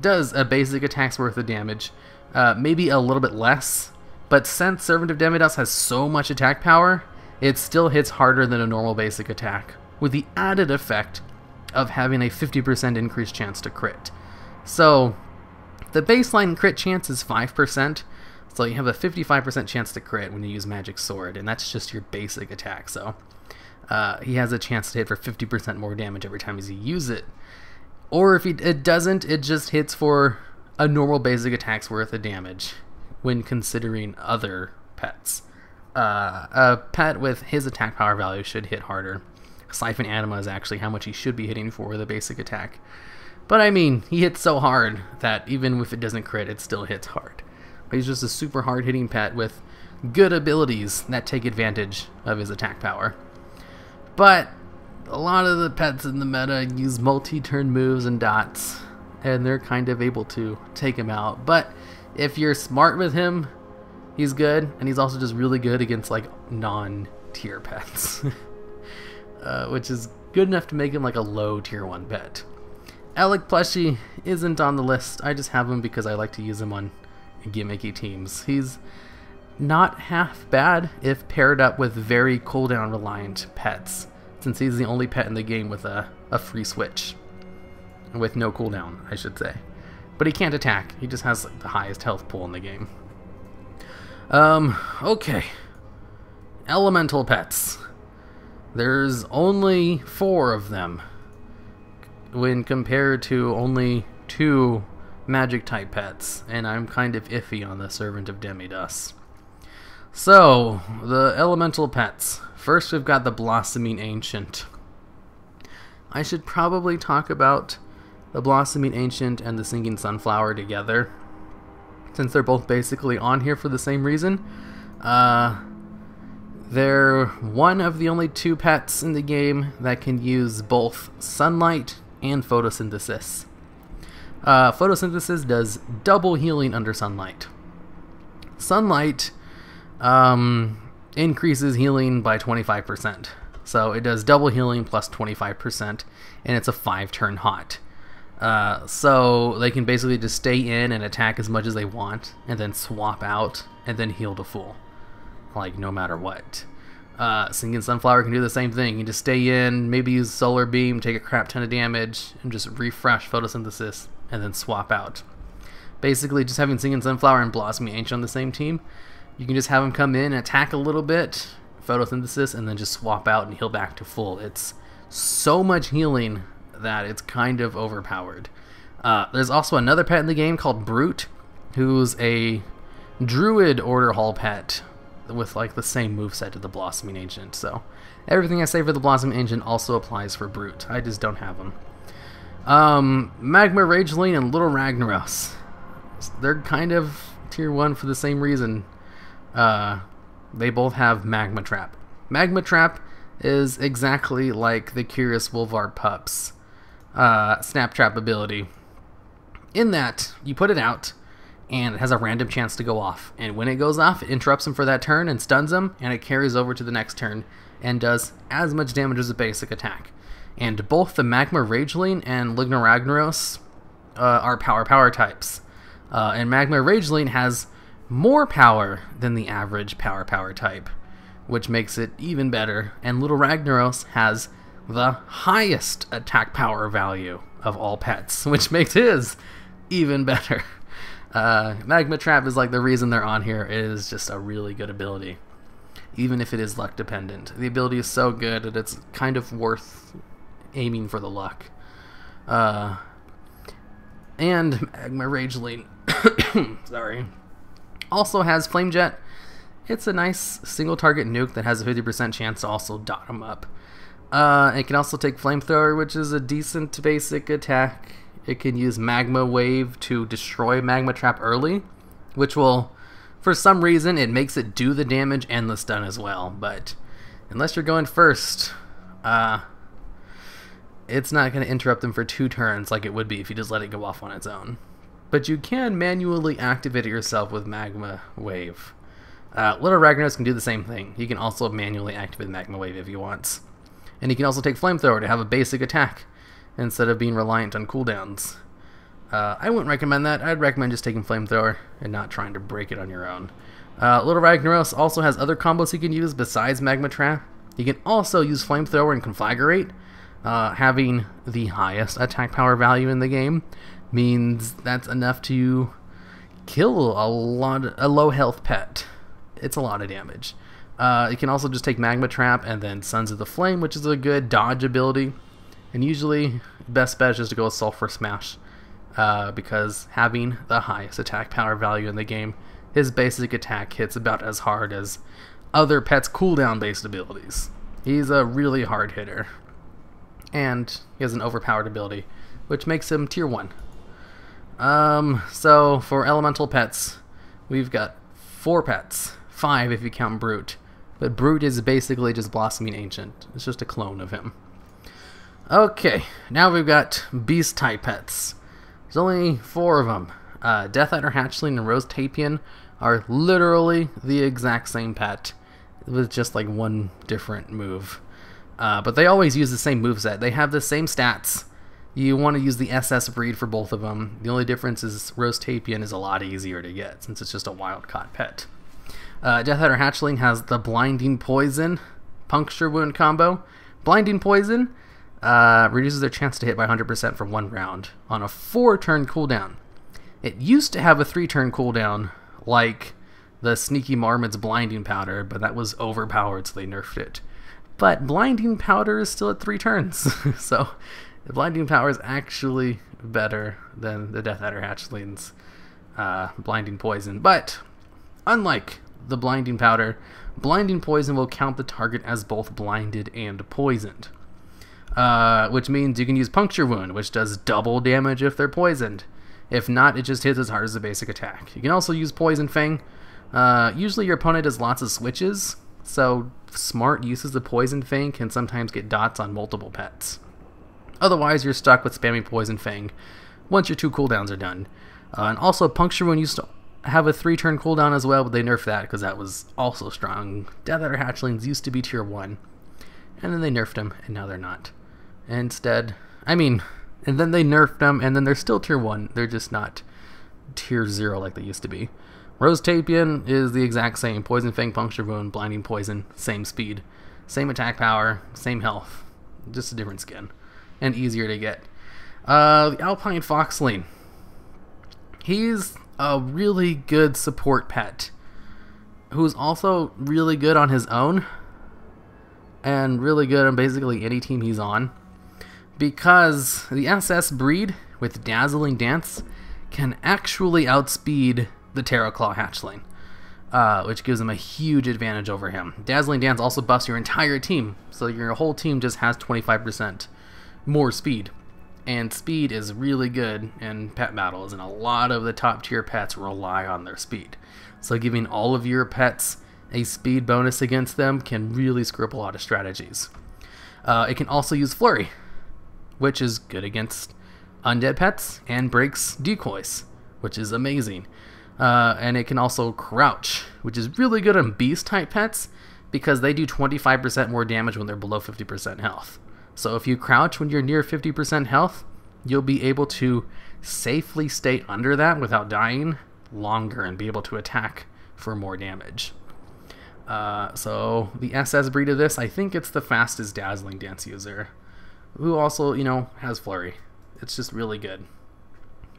does a basic attack's worth of damage. Uh, maybe a little bit less, but since Servant of Demidos has so much attack power, it still hits harder than a normal basic attack, with the added effect of having a 50% increased chance to crit. So, the baseline crit chance is 5%, so you have a 55% chance to crit when you use Magic Sword, and that's just your basic attack, so uh, he has a chance to hit for 50% more damage every time you use it. Or if he, it doesn't, it just hits for a normal basic attack's worth of damage when considering other pets uh, a pet with his attack power value should hit harder. Siphon Anima is actually how much he should be hitting for the basic attack. But I mean, he hits so hard that even if it doesn't crit, it still hits hard. He's just a super hard hitting pet with good abilities that take advantage of his attack power. But a lot of the pets in the meta use multi-turn moves and dots, and they're kind of able to take him out. But if you're smart with him, he's good, and he's also just really good against like non-tier pets, uh, which is good enough to make him like a low tier 1 pet. Elekk Plushie isn't on the list. I just have him because I like to use him on gimmicky teams. He's not half bad if paired up with very cooldown reliant pets, since he's the only pet in the game with a, a free switch. With no cooldown, I should say. But he can't attack, he just has like, the highest health pool in the game. Um, okay. Elemental pets. There's only four of them when compared to only two magic type pets, and I'm kind of iffy on the Servant of Demidos. So, the elemental pets. First, we've got the Blossoming Ancient. I should probably talk about the Blossoming Ancient and the Singing Sunflower together, since they're both basically on here for the same reason. Uh, they're one of the only two pets in the game that can use both sunlight and photosynthesis. Uh, photosynthesis does double healing under sunlight. Sunlight um, increases healing by 25%. So it does double healing plus 25%, and it's a five turn hot. Uh, so they can basically just stay in and attack as much as they want, and then swap out, and then heal to full. Like, no matter what. Uh, Singing Sunflower can do the same thing. You just stay in, maybe use Solar Beam, take a crap ton of damage, and just refresh Photosynthesis, and then swap out. Basically, just having Singing Sunflower and Blossoming Ancient on the same team, you can just have them come in, attack a little bit, Photosynthesis, and then just swap out and heal back to full. It's so much healing that it's kind of overpowered. Uh, there's also another pet in the game called Broot, who's a Druid Order Hall pet with like the same move set to the Blossoming Ancient. So everything I say for the Blossoming Ancient also applies for Broot. I just don't have them. Um, Magma Rageling and Little Ragnaros. They're kind of tier one for the same reason. Uh, they both have Magma Trap. Magma Trap is exactly like the Curious Wolvar pups uh, Snap Trap ability. In that, you put it out, and it has a random chance to go off. And when it goes off, it interrupts him for that turn and stuns him, and it carries over to the next turn and does as much damage as a basic attack. And both the Magma Rageling and Little Ragnaros uh, are power power types. Uh, and Magma Rageling has more power than the average power power type, which makes it even better. And Little Ragnaros has the highest attack power value of all pets, which makes his even better. Uh, Magma Trap is like the reason they're on here. It is just a really good ability, even if it is luck dependent. The ability is so good that it's kind of worth aiming for the luck. Uh, and Magma Rageling, sorry, also has Flame Jet. It's a nice single target nuke that has a 50% chance to also dot them up. Uh, it can also take Flamethrower, which is a decent basic attack. It can use Magma Wave to destroy Magma Trap early, which will, for some reason, it makes it do the damage and the stun as well. But unless you're going first, uh, it's not going to interrupt them for two turns like it would be if you just let it go off on its own. But you can manually activate it yourself with Magma Wave. Uh, Little Ragnaros can do the same thing. He can also manually activate Magma Wave if he wants. And he can also take Flamethrower to have a basic attack instead of being reliant on cooldowns. Uh, I wouldn't recommend that. I'd recommend just taking Flamethrower and not trying to break it on your own. Uh, Little Ragnaros also has other combos he can use besides Magma Trap. He can also use Flamethrower and Conflagrate. Uh, having the highest attack power value in the game means that's enough to kill a lot, a low health pet. It's a lot of damage. Uh, it can also just take Magma Trap and then Sons of the Flame, which is a good dodge ability. And usually, best bet is just to go with Sulfuras Smash, uh, because having the highest attack power value in the game, his basic attack hits about as hard as other pets' cooldown based abilities. He's a really hard hitter. And he has an overpowered ability, which makes him tier 1. Um, so for elemental pets, we've got four pets. Five if you count Broot. But Broot is basically just Blossoming Ancient. It's just a clone of him. Okay, now we've got Beast type pets. There's only four of them. Uh, Death Adder Hatchling and Rose Taipan are literally the exact same pet with just like one different move. Uh, but they always use the same moveset. They have the same stats. You want to use the SS breed for both of them. The only difference is Rose Taipan is a lot easier to get since it's just a wild caught pet. Uh, Death Hatchling has the Blinding Poison Puncture Wound combo. Blinding Poison uh, reduces their chance to hit by 100% for one round on a four turn cooldown. It used to have a three turn cooldown, like the Sneaky Marmot's Blinding Powder, but that was overpowered, so they nerfed it. But Blinding Powder is still at three turns, so the Blinding Powder is actually better than the Death Adder Hatchling's uh, Blinding Poison. But unlike the Blinding Powder, Blinding Poison will count the target as both blinded and poisoned. Uh, which means you can use Puncture Wound, which does double damage if they're poisoned. If not, it just hits as hard as a basic attack. You can also use Poison Fang. Uh, usually your opponent has lots of switches, so smart uses of Poison Fang can sometimes get dots on multiple pets. Otherwise, you're stuck with spamming Poison Fang once your two cooldowns are done. Uh, and also, Puncture Wound used to have a three turn cooldown as well, but they nerfed that because that was also strong. Death Adder Hatchlings used to be tier 1, and then they nerfed them, and now they're not. Instead, I mean, and then they nerfed them, and then they're still tier 1. They're just not tier 0 like they used to be. Rose Taipan is the exact same. Poison Fang, Puncture Wound, Blinding Poison, same speed, same attack power, same health, just a different skin, and easier to get. Uh, the Alpine Foxling. He's a really good support pet who's also really good on his own and really good on basically any team he's on because the SS breed with Dazzling Dance can actually outspeed the Teroclaw Hatchling, uh, which gives him a huge advantage over him. Dazzling Dance also buffs your entire team, so your whole team just has 25% more speed. And speed is really good in pet battles, and a lot of the top tier pets rely on their speed. So giving all of your pets a speed bonus against them can really screw up a lot of strategies. Uh, it can also use Flurry, which is good against undead pets and breaks decoys, which is amazing. Uh, and it can also crouch, which is really good on beast type pets because they do 25% more damage when they're below 50% health. So if you crouch when you're near 50% health, you'll be able to safely stay under that without dying longer and be able to attack for more damage. Uh, so the SS breed of this, I think it's the fastest Dazzling Dance user, who also, you know, has Flurry. It's just really good.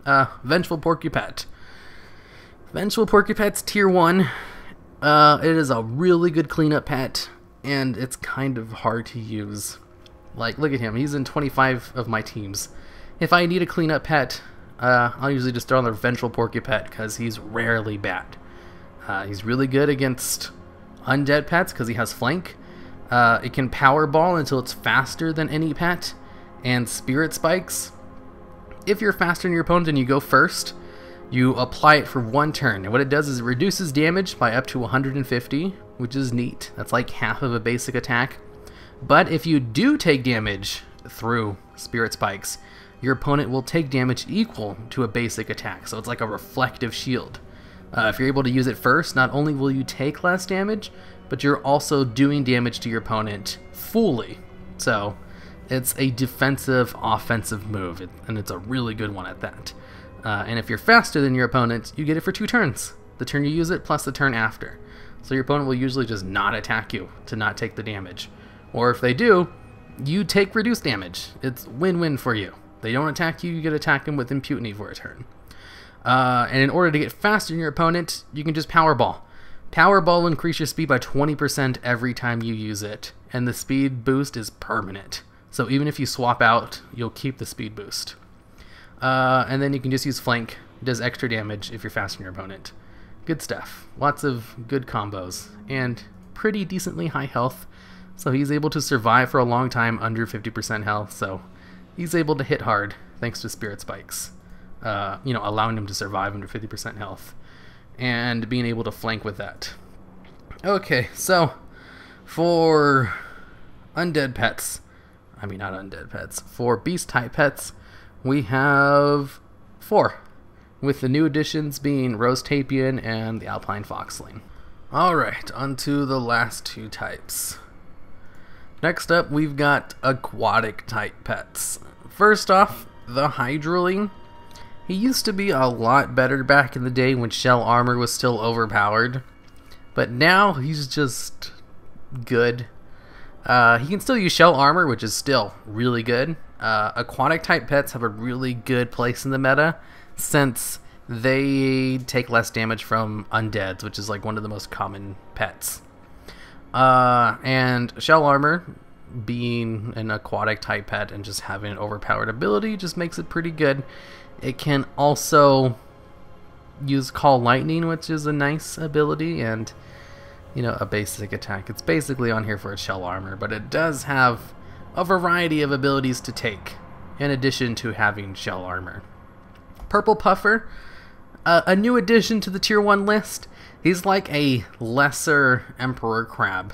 Uh, Vengeful Porcupette. Vengeful Porcupette's tier 1. Uh, it is a really good cleanup pet, and it's kind of hard to use. Like, look at him. He's in 25 of my teams. If I need a cleanup pet, uh, I'll usually just throw on the Vengeful Porcupette because he's rarely bad. Uh, he's really good against undead pets because he has flank. Uh, it can power ball until it's faster than any pet, and spirit spikes. If you're faster than your opponent and you go first, you apply it for one turn. And what it does is it reduces damage by up to 150, which is neat. That's like half of a basic attack. But if you do take damage through spirit spikes, your opponent will take damage equal to a basic attack. So it's like a reflective shield. Uh, if you're able to use it first, not only will you take less damage, but you're also doing damage to your opponent fully. So it's a defensive, offensive move, and it's a really good one at that. Uh, and if you're faster than your opponent, you get it for two turns. The turn you use it plus the turn after. So your opponent will usually just not attack you to not take the damage. Or if they do, you take reduced damage. It's win-win for you. They don't attack you, you get attack them with impunity for a turn. Uh, and in order to get faster than your opponent, you can just Powerball. Powerball will increase your speed by 20% every time you use it, and the speed boost is permanent. So even if you swap out, you'll keep the speed boost. Uh, and then you can just use Flank. Does extra damage if you're faster than your opponent. Good stuff. Lots of good combos. And pretty decently high health. So he's able to survive for a long time under 50% health. So he's able to hit hard thanks to Spirit Spikes. Uh, you know, allowing him to survive under 50% health. And being able to flank with that. Okay, so for undead pets, I mean not undead pets, for beast type pets, we have four, with the new additions being Rose Taipan and the Alpine Foxling. Alright, onto the last two types. Next up, we've got aquatic type pets. First off, the Hydraling. He used to be a lot better back in the day when shell armor was still overpowered, but now he's just good. Uh, he can still use shell armor, which is still really good. Uh, aquatic type pets have a really good place in the meta since they take less damage from undeads, which is like one of the most common pets. Uh, and shell armor, being an aquatic type pet and just having an overpowered ability, just makes it pretty good. It can also use call lightning, which is a nice ability, and you know a basic attack. It's basically on here for its shell armor, but it does have a variety of abilities to take in addition to having shell armor. Purple Puffer, uh, a new addition to the tier 1 list. He's like a lesser Emperor Crab.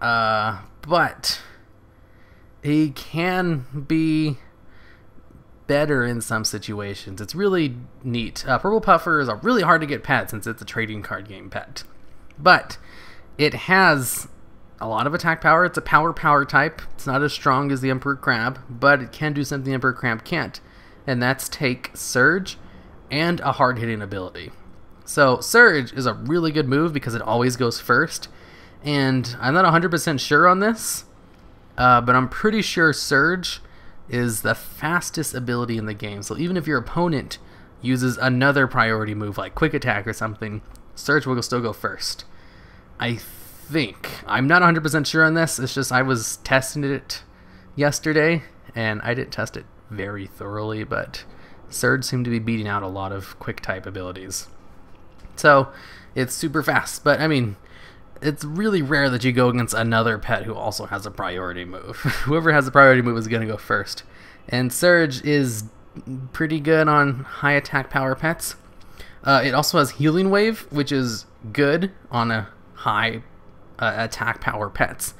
Uh, but he can be better in some situations. It's really neat. Uh, Purple Puffer is a really hard to get pet since it's a trading card game pet. But it has a lot of attack power. It's a power power type. It's not as strong as the Emperor Crab, but it can do something the Emperor Crab can't. And that's take Surge and a hard hitting ability. So Surge is a really good move because it always goes first. And I'm not 100% sure on this, uh, but I'm pretty sure Surge is the fastest ability in the game. So even if your opponent uses another priority move like Quick Attack or something, Surge will still go first. I think. I'm not 100% sure on this. It's just I was testing it yesterday, and I didn't test it very thoroughly, but Surge seemed to be beating out a lot of quick type abilities. So it's super fast, but I mean, it's really rare that you go against another pet who also has a priority move. Whoever has a priority move is going to go first. And Surge is pretty good on high attack power pets. Uh, it also has Healing Wave, which is good on a high uh, attack power pets,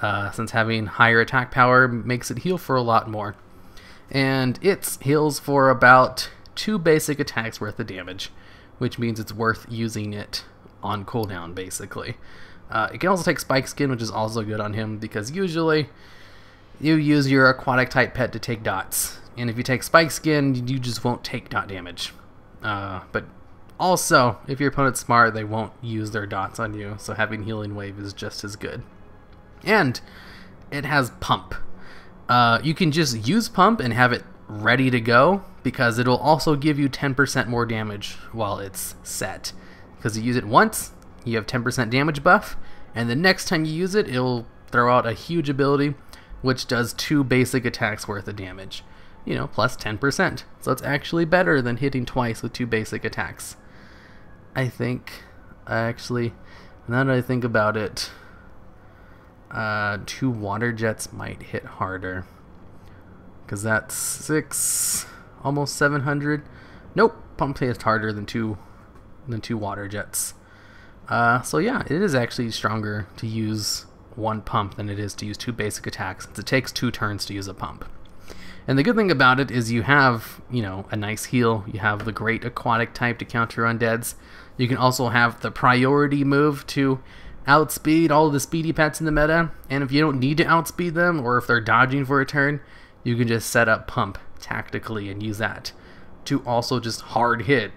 uh, since having higher attack power makes it heal for a lot more. And it heals for about two basic attacks worth of damage, which means it's worth using it on cooldown, basically. Uh, it can also take Spike Skin, which is also good on him, because usually you use your aquatic type pet to take dots. And if you take Spike Skin, you just won't take dot damage. Uh, but also, if your opponent's smart, they won't use their dots on you, so having Healing Wave is just as good. And it has Pump. Uh, you can just use Pump and have it ready to go, because it'll also give you 10% more damage while it's set. Because you use it once, you have 10% damage buff, and the next time you use it, it'll throw out a huge ability, which does two basic attacks worth of damage. You know, plus 10%. So it's actually better than hitting twice with two basic attacks. I think, actually, now that I think about it, uh, two water jets might hit harder. Because that's six, almost 700. Nope, pump hits harder than two, than two water jets. Uh, so yeah, it is actually stronger to use one pump than it is to use two basic attacks, since it takes two turns to use a pump. And the good thing about it is you have, you know, a nice heal. You have the great aquatic type to counter undeads. You can also have the priority move to outspeed all the speedy pets in the meta. And if you don't need to outspeed them, or if they're dodging for a turn, you can just set up pump tactically and use that to also just hard hit.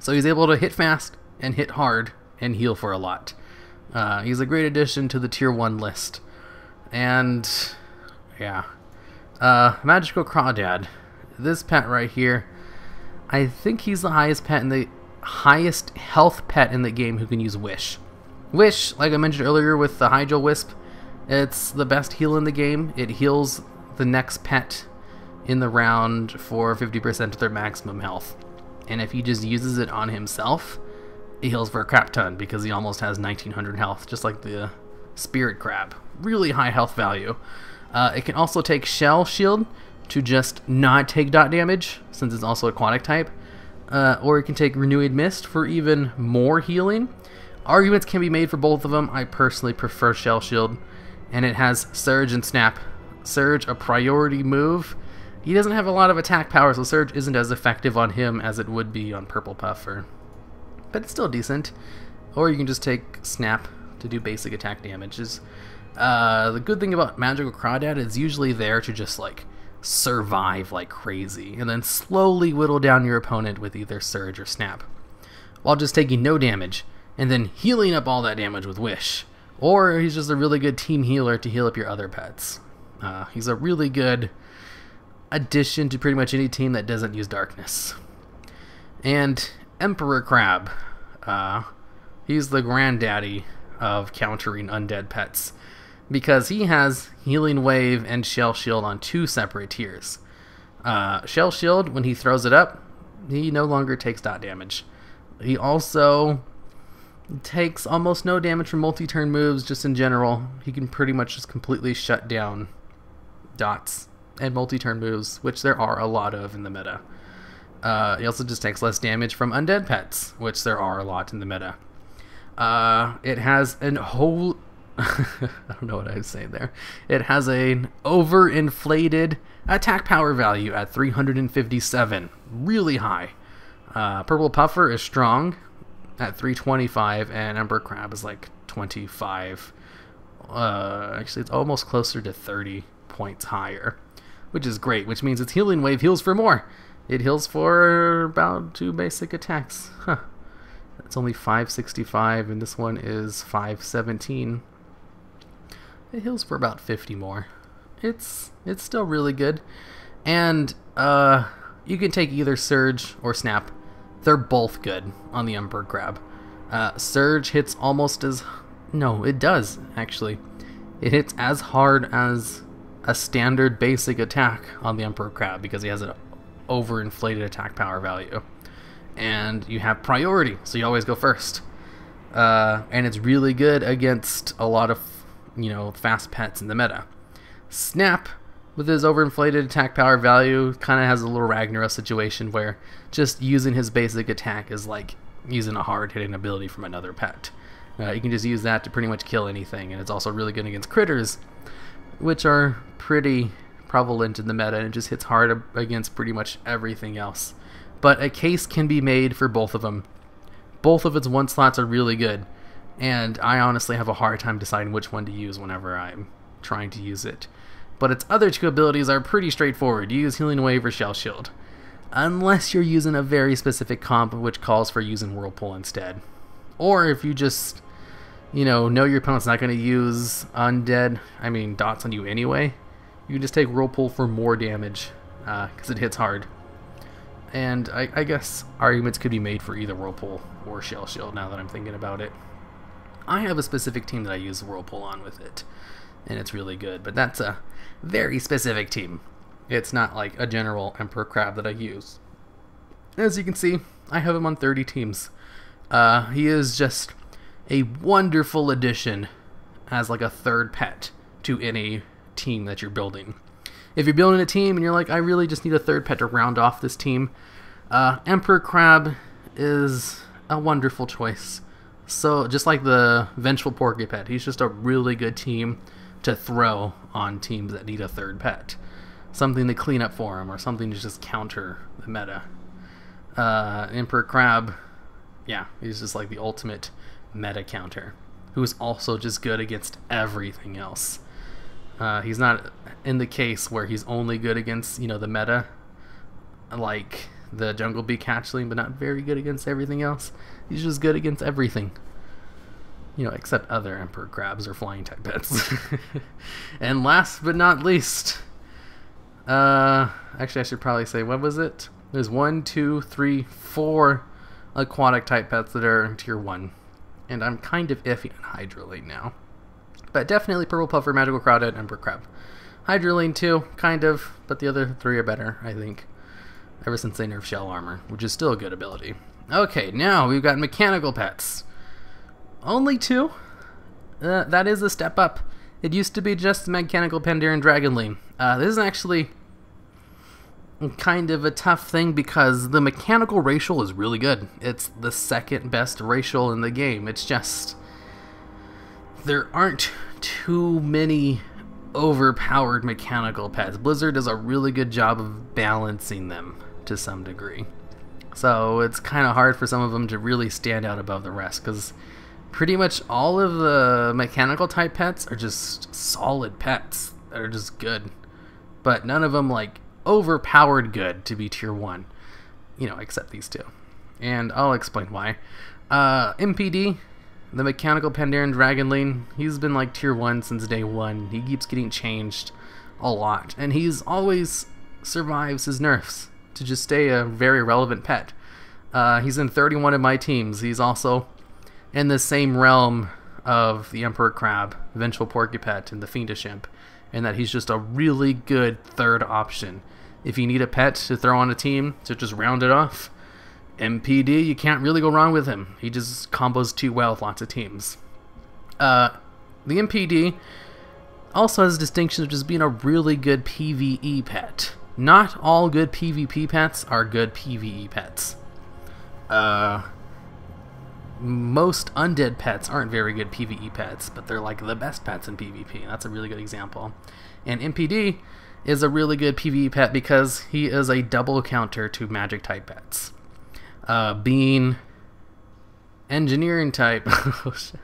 So he's able to hit fast and hit hard and heal for a lot. Uh, he's a great addition to the tier 1 list. And, yeah. Uh, Magical Crawdad. This pet right here, I think he's the highest pet in the highest health pet in the game who can use Wish. Wish, like I mentioned earlier with the Hyjal Wisp, it's the best heal in the game. It heals the next pet in the round for 50% of their maximum health. And if he just uses it on himself, he heals for a crap ton because he almost has 1900 health, just like the Spirit Crab. Really high health value. Uh, it can also take Shell Shield to just not take dot damage, since it's also aquatic type. Uh, or it can take Renewed Mist for even more healing. Arguments can be made for both of them. I personally prefer Shell Shield. And it has Surge and Snap. Surge, a priority move. He doesn't have a lot of attack power, so Surge isn't as effective on him as it would be on Purple Puffer but it's still decent. Or you can just take Snap to do basic attack damages. Uh, the good thing about Magical Crawdad is usually there to just like survive like crazy, and then slowly whittle down your opponent with either Surge or Snap, while just taking no damage, and then healing up all that damage with Wish. Or he's just a really good team healer to heal up your other pets. Uh, he's a really good addition to pretty much any team that doesn't use Darkness. And Emperor Crab. Uh, he's the granddaddy of countering undead pets because he has Healing Wave and Shell Shield on two separate tiers. Uh, Shell Shield, when he throws it up, he no longer takes dot damage. He also takes almost no damage from multi-turn moves just in general. He can pretty much just completely shut down dots and multi-turn moves, which there are a lot of in the meta. Uh, he also just takes less damage from undead pets, which there are a lot in the meta. Uh, it has an whole I don't know what I was saying there. It has an overinflated attack power value at 357, really high. Uh, Purple Puffer is strong at 325, and Emperor Crab is like 25. Uh, actually, it's almost closer to 30 points higher, which is great. Which means its healing wave heals for more. It heals for about two basic attacks. Huh. It's only 565, and this one is 517. It heals for about 50 more. It's it's still really good. And uh, you can take either Surge or Snap. They're both good on the Emperor Crab. Uh, Surge hits almost as... No, it does, actually. It hits as hard as a standard basic attack on the Emperor Crab because he has an overinflated attack power value. And you have priority, so you always go first. Uh, and it's really good against a lot of you know, fast pets in the meta. Snap, with his overinflated attack power value, kind of has a little Ragnaros situation where just using his basic attack is like using a hard hitting ability from another pet. Uh, you can just use that to pretty much kill anything, and it's also really good against critters, which are pretty prevalent in the meta, and it just hits hard against pretty much everything else. But a case can be made for both of them. Both of its one slots are really good and I honestly have a hard time deciding which one to use whenever I'm trying to use it. But its other two abilities are pretty straightforward. You use Healing Wave or Shell Shield. Unless you're using a very specific comp which calls for using Whirlpool instead. Or if you just, you know, know your opponent's not going to use Undead, I mean dots on you anyway, you can just take Whirlpool for more damage, because uh, it hits hard. And I, I guess arguments could be made for either Whirlpool or Shell Shield now that I'm thinking about it. I have a specific team that I use Whirlpool on with it, and it's really good. But that's a very specific team. It's not like a general Emperor Crab that I use. As you can see, I have him on 30 teams. Uh, he is just a wonderful addition as like a third pet to any team that you're building. If you're building a team and you're like, I really just need a third pet to round off this team, uh, Emperor Crab is a wonderful choice. So just like the vengeful Porcupette, he's just a really good team to throw on teams that need a third pet. Something to clean up for him, or something to just counter the meta. Uh, Emperor Crab, yeah, he's just like the ultimate meta counter, who's also just good against everything else. Uh, he's not in the case where he's only good against you know the meta, like the Jungle Bee Catchling, but not very good against everything else. He's just good against everything. You know, except other Emperor Crabs or flying type pets. and last but not least, uh, actually, I should probably say, what was it? There's one, two, three, four aquatic type pets that are tier 1. And I'm kind of iffy on Hydraling now. But definitely Purple Puffer, Magical Crawdad, and Emperor Crab. Hydraling too, kind of, but the other three are better, I think ever since they nerfed Shell Armor, which is still a good ability. Okay, now we've got mechanical pets. Only two? Uh, that is a step up. It used to be just mechanical Pandaren Dragonling. Uh, this is actually kind of a tough thing because the mechanical racial is really good. It's the second best racial in the game. It's just there aren't too many overpowered mechanical pets. Blizzard does a really good job of balancing them to some degree. So it's kind of hard for some of them to really stand out above the rest because pretty much all of the mechanical type pets are just solid pets that are just good, but none of them like overpowered good to be tier one. You know, except these two, and I'll explain why. Uh, MPD, the mechanical Pandaren Dragonling, he's been like tier one since day one. He keeps getting changed a lot, and he's always survives his nerfs to just stay a very relevant pet. Uh, he's in 31 of my teams. He's also in the same realm of the Emperor Crab, Vengeful Porcupette, and the Fiendish Imp, in that he's just a really good third option. If you need a pet to throw on a team to just round it off, MPD, you can't really go wrong with him. He just combos too well with lots of teams. Uh, the MPD also has a distinction of just being a really good PvE pet. Not all good PvP pets are good PvE pets. Uh, most undead pets aren't very good PvE pets, but they're like the best pets in PvP. That's a really good example. And MPD is a really good PvE pet because he is a double counter to magic type pets. Uh, being engineering type, oh shit,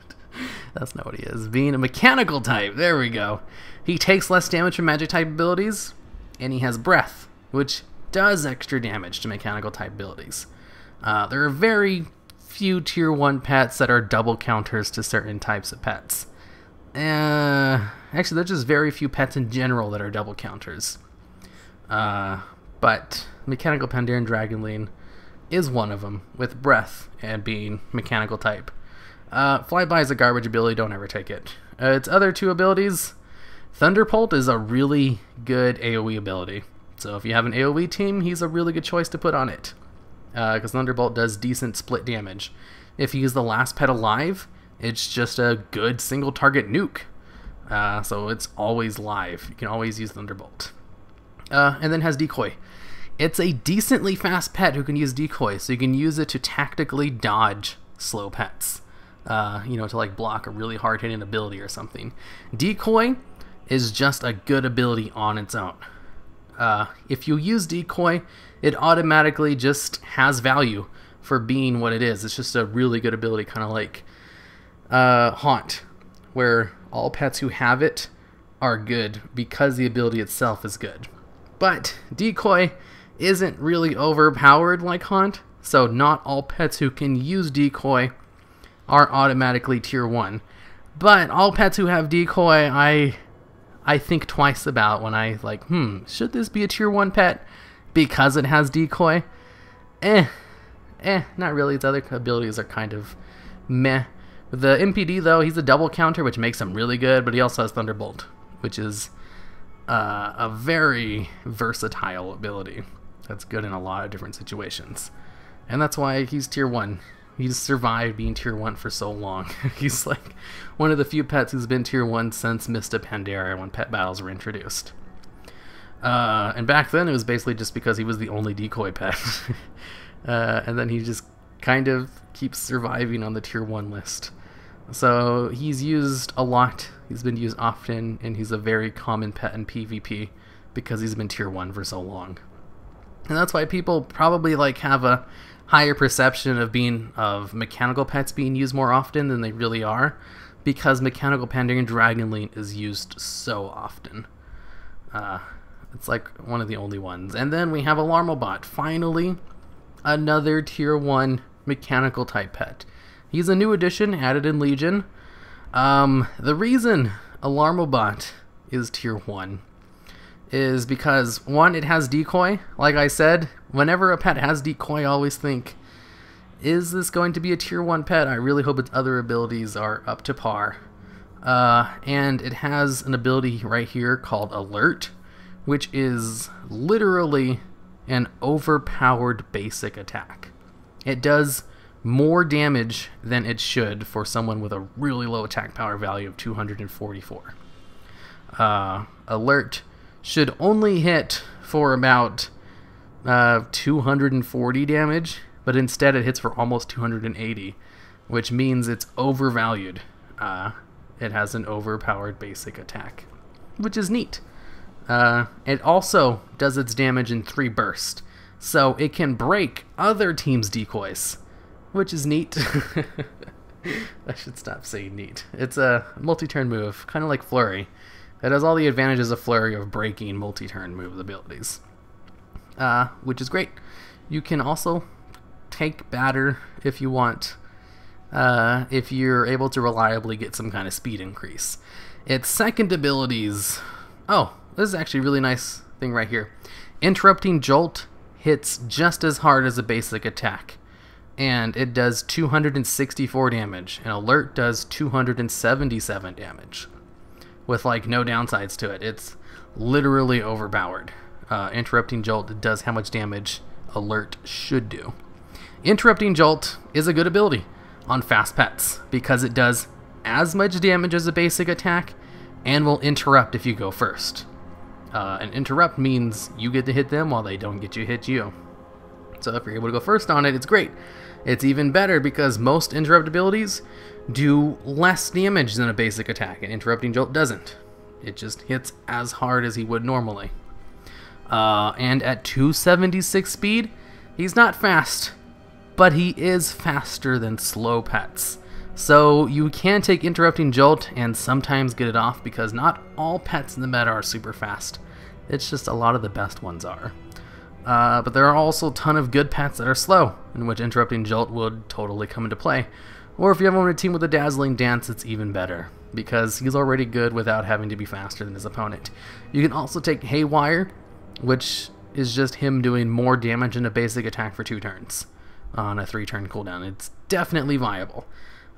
that's not what he is. Being a mechanical type, there we go. He takes less damage from magic type abilities, and he has breath, which does extra damage to mechanical type abilities. Uh, there are very few tier 1 pets that are double counters to certain types of pets. Uh, actually, there's just very few pets in general that are double counters. Uh, but Mechanical Pandaren Dragonling is one of them, with Breath and being mechanical type. Uh, Flyby is a garbage ability, don't ever take it. Uh, its other two abilities, Thunderbolt is a really good AoE ability. So if you have an AoE team, he's a really good choice to put on it because uh, Thunderbolt does decent split damage. If use the last pet alive, it's just a good single target nuke. Uh, so it's always live. You can always use Thunderbolt. Uh, and then has Decoy. It's a decently fast pet who can use Decoy, so you can use it to tactically dodge slow pets. Uh, you know, to like block a really hard hitting ability or something. Decoy is just a good ability on its own. Uh, if you use Decoy, it automatically just has value for being what it is. It's just a really good ability, kind of like uh, Haunt, where all pets who have it are good because the ability itself is good. But Decoy isn't really overpowered like Haunt, so not all pets who can use Decoy are automatically tier 1. But all pets who have Decoy, I I think twice about when I like, hmm, should this be a tier 1 pet? because it has decoy. Eh, eh, not really. Its other abilities are kind of meh. The MPD though, he's a double counter, which makes him really good, but he also has Thunderbolt, which is uh, a very versatile ability that's good in a lot of different situations. And that's why he's tier 1. He's survived being tier 1 for so long. he's like one of the few pets who's been tier 1 since of Pandaria when pet battles were introduced. Uh, and back then it was basically just because he was the only decoy pet. uh, and then he just kind of keeps surviving on the tier 1 list. So he's used a lot, he's been used often, and he's a very common pet in PvP because he's been tier 1 for so long. And that's why people probably like have a higher perception of being of mechanical pets being used more often than they really are because mechanical Pandaren Dragonling is used so often. Uh, it's like one of the only ones. And then we have Alarm-o-Bot. Finally, another tier 1 mechanical type pet. He's a new addition added in Legion. Um, the reason Alarm-o-Bot is tier 1 is because, one, it has decoy. Like I said, whenever a pet has decoy, I always think, is this going to be a tier 1 pet? I really hope its other abilities are up to par. Uh, and it has an ability right here called Alert which is literally an overpowered basic attack. It does more damage than it should for someone with a really low attack power value of 244. Uh, alert should only hit for about uh, 240 damage, but instead it hits for almost 280, which means it's overvalued. Uh, it has an overpowered basic attack, which is neat. Uh, it also does its damage in three bursts, so it can break other teams' decoys, which is neat. I should stop saying neat. It's a multi-turn move, kind of like Flurry. It has all the advantages of Flurry of breaking multi-turn move abilities, uh, which is great. You can also take batter if you want, uh, if you're able to reliably get some kind of speed increase. Its second abilities. Oh, this is actually a really nice thing right here. Interrupting Jolt hits just as hard as a basic attack and it does 264 damage, and Alert does 277 damage, with like no downsides to it. It's literally overpowered. Uh, Interrupting Jolt does how much damage Alert should do. Interrupting Jolt is a good ability on fast pets because it does as much damage as a basic attack and will interrupt if you go first. Uh, an interrupt means you get to hit them while they don't get you hit you. So if you're able to go first on it, it's great. It's even better because most interrupt abilities do less damage than a basic attack, and Interrupting Jolt doesn't. It just hits as hard as he would normally. Uh, and at 276 speed, he's not fast, but he is faster than slow pets. So you can take Interrupting Jolt and sometimes get it off because not all pets in the meta are super fast. It's just a lot of the best ones are. Uh, but there are also a ton of good pets that are slow, in which Interrupting Jolt would totally come into play. Or if you have him on a team with a Dazzling Dance, it's even better, because he's already good without having to be faster than his opponent. You can also take Haywire, which is just him doing more damage in a basic attack for two turns on a three turn cooldown. It's definitely viable.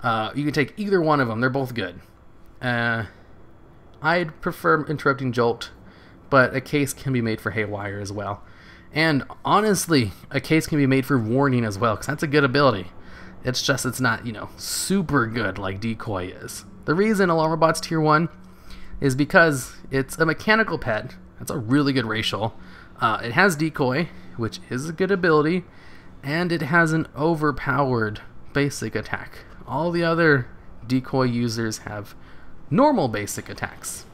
Uh, you can take either one of them, they're both good. Uh, I'd prefer Interrupting Jolt, but a case can be made for Haywire as well. And honestly, a case can be made for warning as well, because that's a good ability. It's just it's not, you know, super good like Decoy is. The reason Alarm-o-Bot's tier 1 is because it's a mechanical pet. It's a really good racial. Uh, it has Decoy, which is a good ability, and it has an overpowered basic attack. All the other Decoy users have normal basic attacks.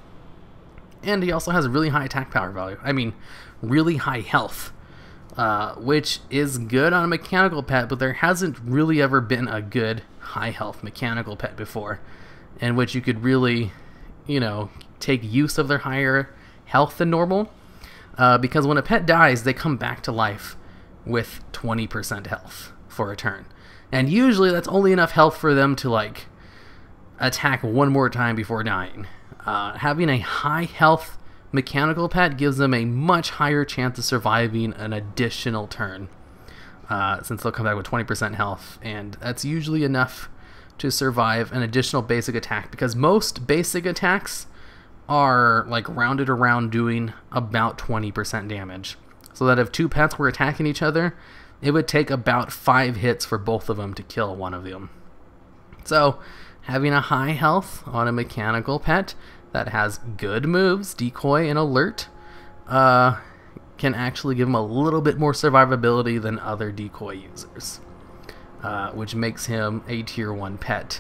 And he also has a really high attack power value. I mean, really high health, uh, which is good on a mechanical pet, but there hasn't really ever been a good high health mechanical pet before, in which you could really, you know, take use of their higher health than normal. Uh, because when a pet dies, they come back to life with 20% health for a turn. And usually that's only enough health for them to, like, attack one more time before dying. Uh, having a high health Mechanical Pet gives them a much higher chance of surviving an additional turn, uh, since they'll come back with 20% health, and that's usually enough to survive an additional basic attack, because most basic attacks are like rounded around doing about 20% damage. So that if two pets were attacking each other, it would take about five hits for both of them to kill one of them. So, having a high health on a mechanical pet that has good moves, decoy and alert, uh, can actually give him a little bit more survivability than other decoy users, uh, which makes him a tier 1 pet.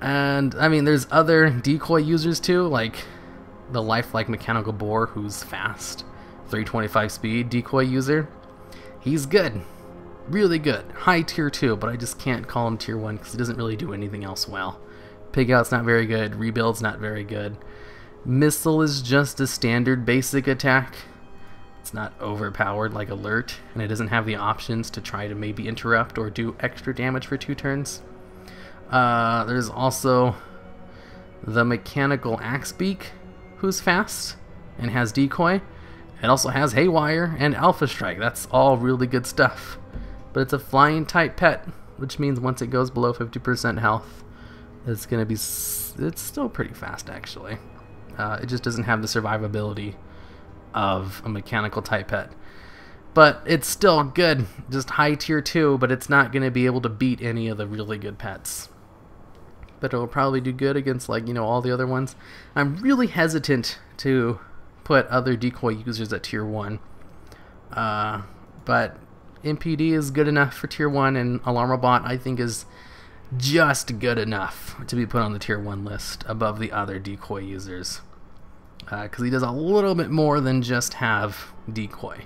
And, I mean, there's other decoy users too, like the lifelike mechanical boar who's fast, 325 speed decoy user. He's good. Really good. High tier 2, but I just can't call him tier 1 because he doesn't really do anything else well. Pig out's not very good. Rebuild's not very good. Missile is just a standard basic attack. It's not overpowered like Alert, and it doesn't have the options to try to maybe interrupt or do extra damage for two turns. Uh, there's also the Mechanical Axebeak, who's fast and has Decoy. It also has Haywire and Alpha Strike. That's all really good stuff. But it's a flying type pet, which means once it goes below 50% health, it's gonna be it's still pretty fast actually uh, it just doesn't have the survivability of a mechanical type pet but it's still good just high tier 2 but it's not gonna be able to beat any of the really good pets but it'll probably do good against like you know all the other ones i'm really hesitant to put other decoy users at tier 1 uh, but MPD is good enough for tier 1 and Alarm-o-Bot I think is just good enough to be put on the tier 1 list above the other decoy users. Because uh, he does a little bit more than just have decoy.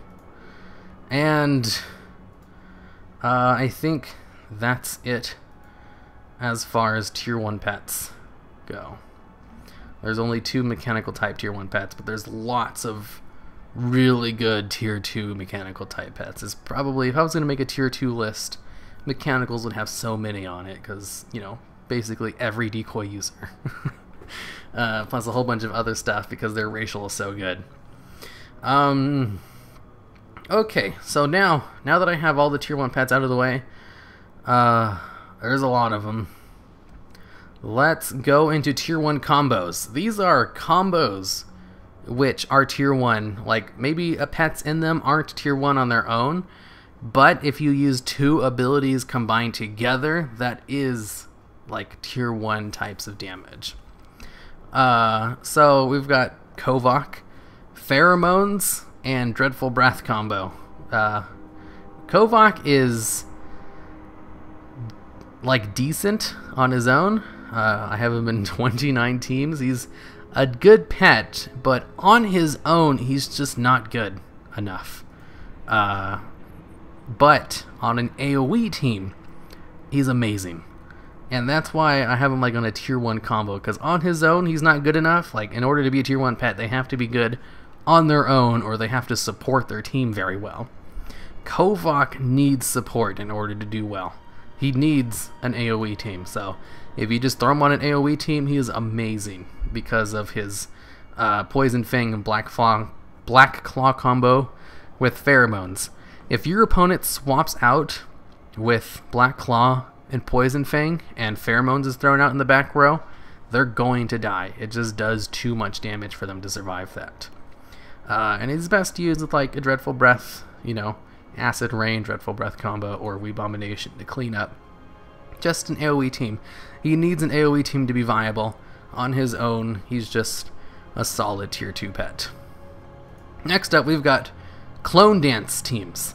And uh, I think that's it as far as tier 1 pets go. There's only two mechanical type tier 1 pets, but there's lots of really good tier 2 mechanical type pets. Is probably, if I was going to make a tier 2 list, mechanicals would have so many on it because, you know, basically every decoy user. uh, plus a whole bunch of other stuff because their racial is so good. Um, okay, so now, now that I have all the tier 1 pets out of the way, uh, there's a lot of them. Let's go into tier 1 combos. These are combos which are tier 1. Like, maybe a pets in them aren't tier 1 on their own, but if you use two abilities combined together, that is like tier 1 types of damage. Uh, so we've got Kovok, Pheromones, and Dreadful Breath combo. Uh, Kovok is like decent on his own. Uh, I have him in 29 teams. He's a good pet, but on his own, he's just not good enough. Uh, but on an AoE team, he's amazing. And that's why I have him like on a tier 1 combo, because on his own, he's not good enough. Like, in order to be a tier 1 pet, they have to be good on their own, or they have to support their team very well. Kovok needs support in order to do well. He needs an AoE team, so if you just throw him on an AoE team, he is amazing because of his uh, Poison Fang and Black Black Claw combo with Pheromones. If your opponent swaps out with Black Claw and Poison Fang and Pheromones is thrown out in the back row, they're going to die. It just does too much damage for them to survive that. Uh, and it's best used with like a Dreadful Breath, you know, Acid Rain, Dreadful Breath combo, or Weebomination to clean up. Just an AoE team. He needs an AoE team to be viable. On his own, he's just a solid tier 2 pet. Next up, we've got Clone Dance teams.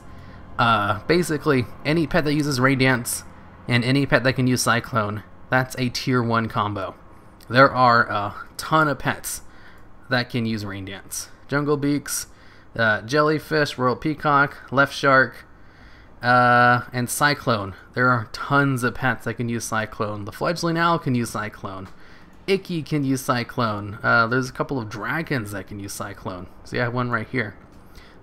Uh, basically, any pet that uses Rain Dance and any pet that can use Cyclone, that's a tier 1 combo. There are a ton of pets that can use Rain Dance. Jungle Beaks, uh, Jellyfish, Royal Peacock, Left Shark, uh, and Cyclone. There are tons of pets that can use Cyclone. The Fledgling Owl can use Cyclone. Icky can use Cyclone. Uh, there's a couple of dragons that can use Cyclone. See, I have one right here.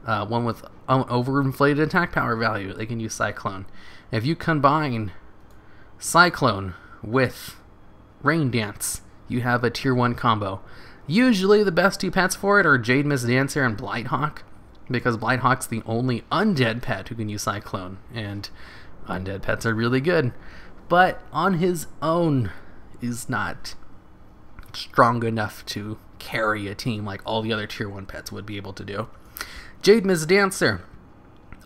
Uh, one with overinflated attack power value. They can use Cyclone. If you combine Cyclone with Rain Dance, you have a tier 1 combo. Usually the best two pets for it are Jademist Dancer and Blighthawk, because Blighthawk's the only undead pet who can use Cyclone, and undead pets are really good. But on his own, is not strong enough to carry a team like all the other tier 1 pets would be able to do. Jademist Dancer,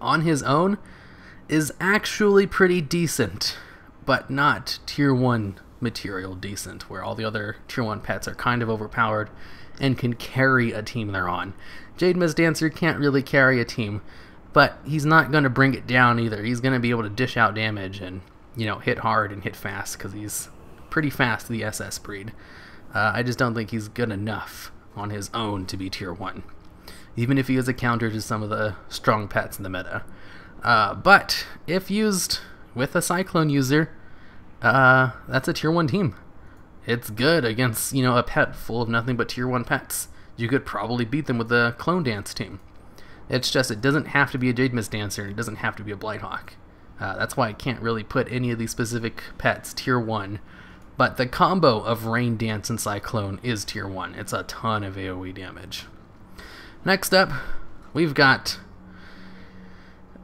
on his own, is actually pretty decent, but not tier 1 material decent, where all the other tier 1 pets are kind of overpowered and can carry a team they're on. Jade Dancer can't really carry a team, but he's not going to bring it down either. He's going to be able to dish out damage and, you know, hit hard and hit fast because he's pretty fast, the SS breed. Uh, I just don't think he's good enough on his own to be tier 1, even if he is a counter to some of the strong pets in the meta. Uh, but if used with a Cyclone user, uh, that's a tier 1 team. It's good against, you know, a pet full of nothing but tier 1 pets. You could probably beat them with the Clone Dance team. It's just, it doesn't have to be a Jademist Dancer, and it doesn't have to be a Blighthawk. Uh, that's why I can't really put any of these specific pets tier 1. But the combo of Rain Dance and Cyclone is tier 1. It's a ton of AoE damage. Next up, we've got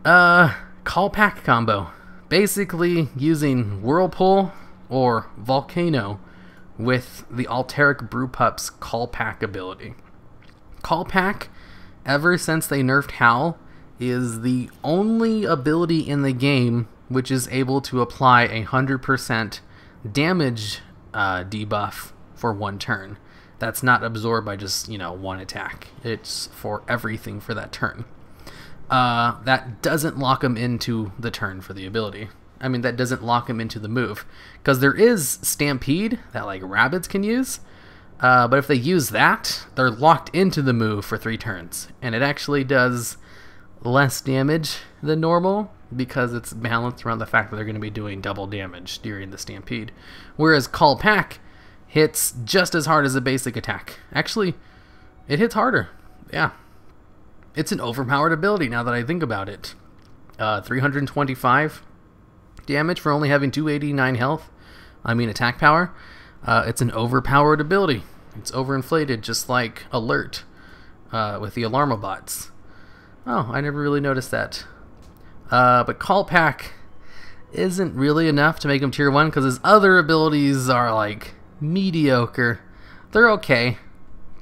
uh, Call Pack combo basically using Whirlpool or Volcano with the Alterac Brewpup's Call Pack ability. Call Pack, ever since they nerfed Howl, is the only ability in the game which is able to apply a 100% damage uh, debuff for one turn. That's not absorbed by just, you know, one attack. It's for everything for that turn uh, that doesn't lock him into the turn for the ability. I mean, that doesn't lock him into the move. Because there is Stampede that, like, rabbits can use. Uh, but if they use that, they're locked into the move for three turns. And it actually does less damage than normal. because it's balanced around the fact that they're going to be doing double damage during the stampede. Whereas Call Pack hits just as hard as a basic attack. Actually, it hits harder. Yeah. It's an overpowered ability now that I think about it. Uh, 325 damage for only having 289 health. I mean attack power. Uh, it's an overpowered ability. It's overinflated, just like Alert uh, with the Alarm-o-Bots. Oh, I never really noticed that. Uh, but Call Pack isn't really enough to make him tier 1 because his other abilities are like mediocre. They're okay,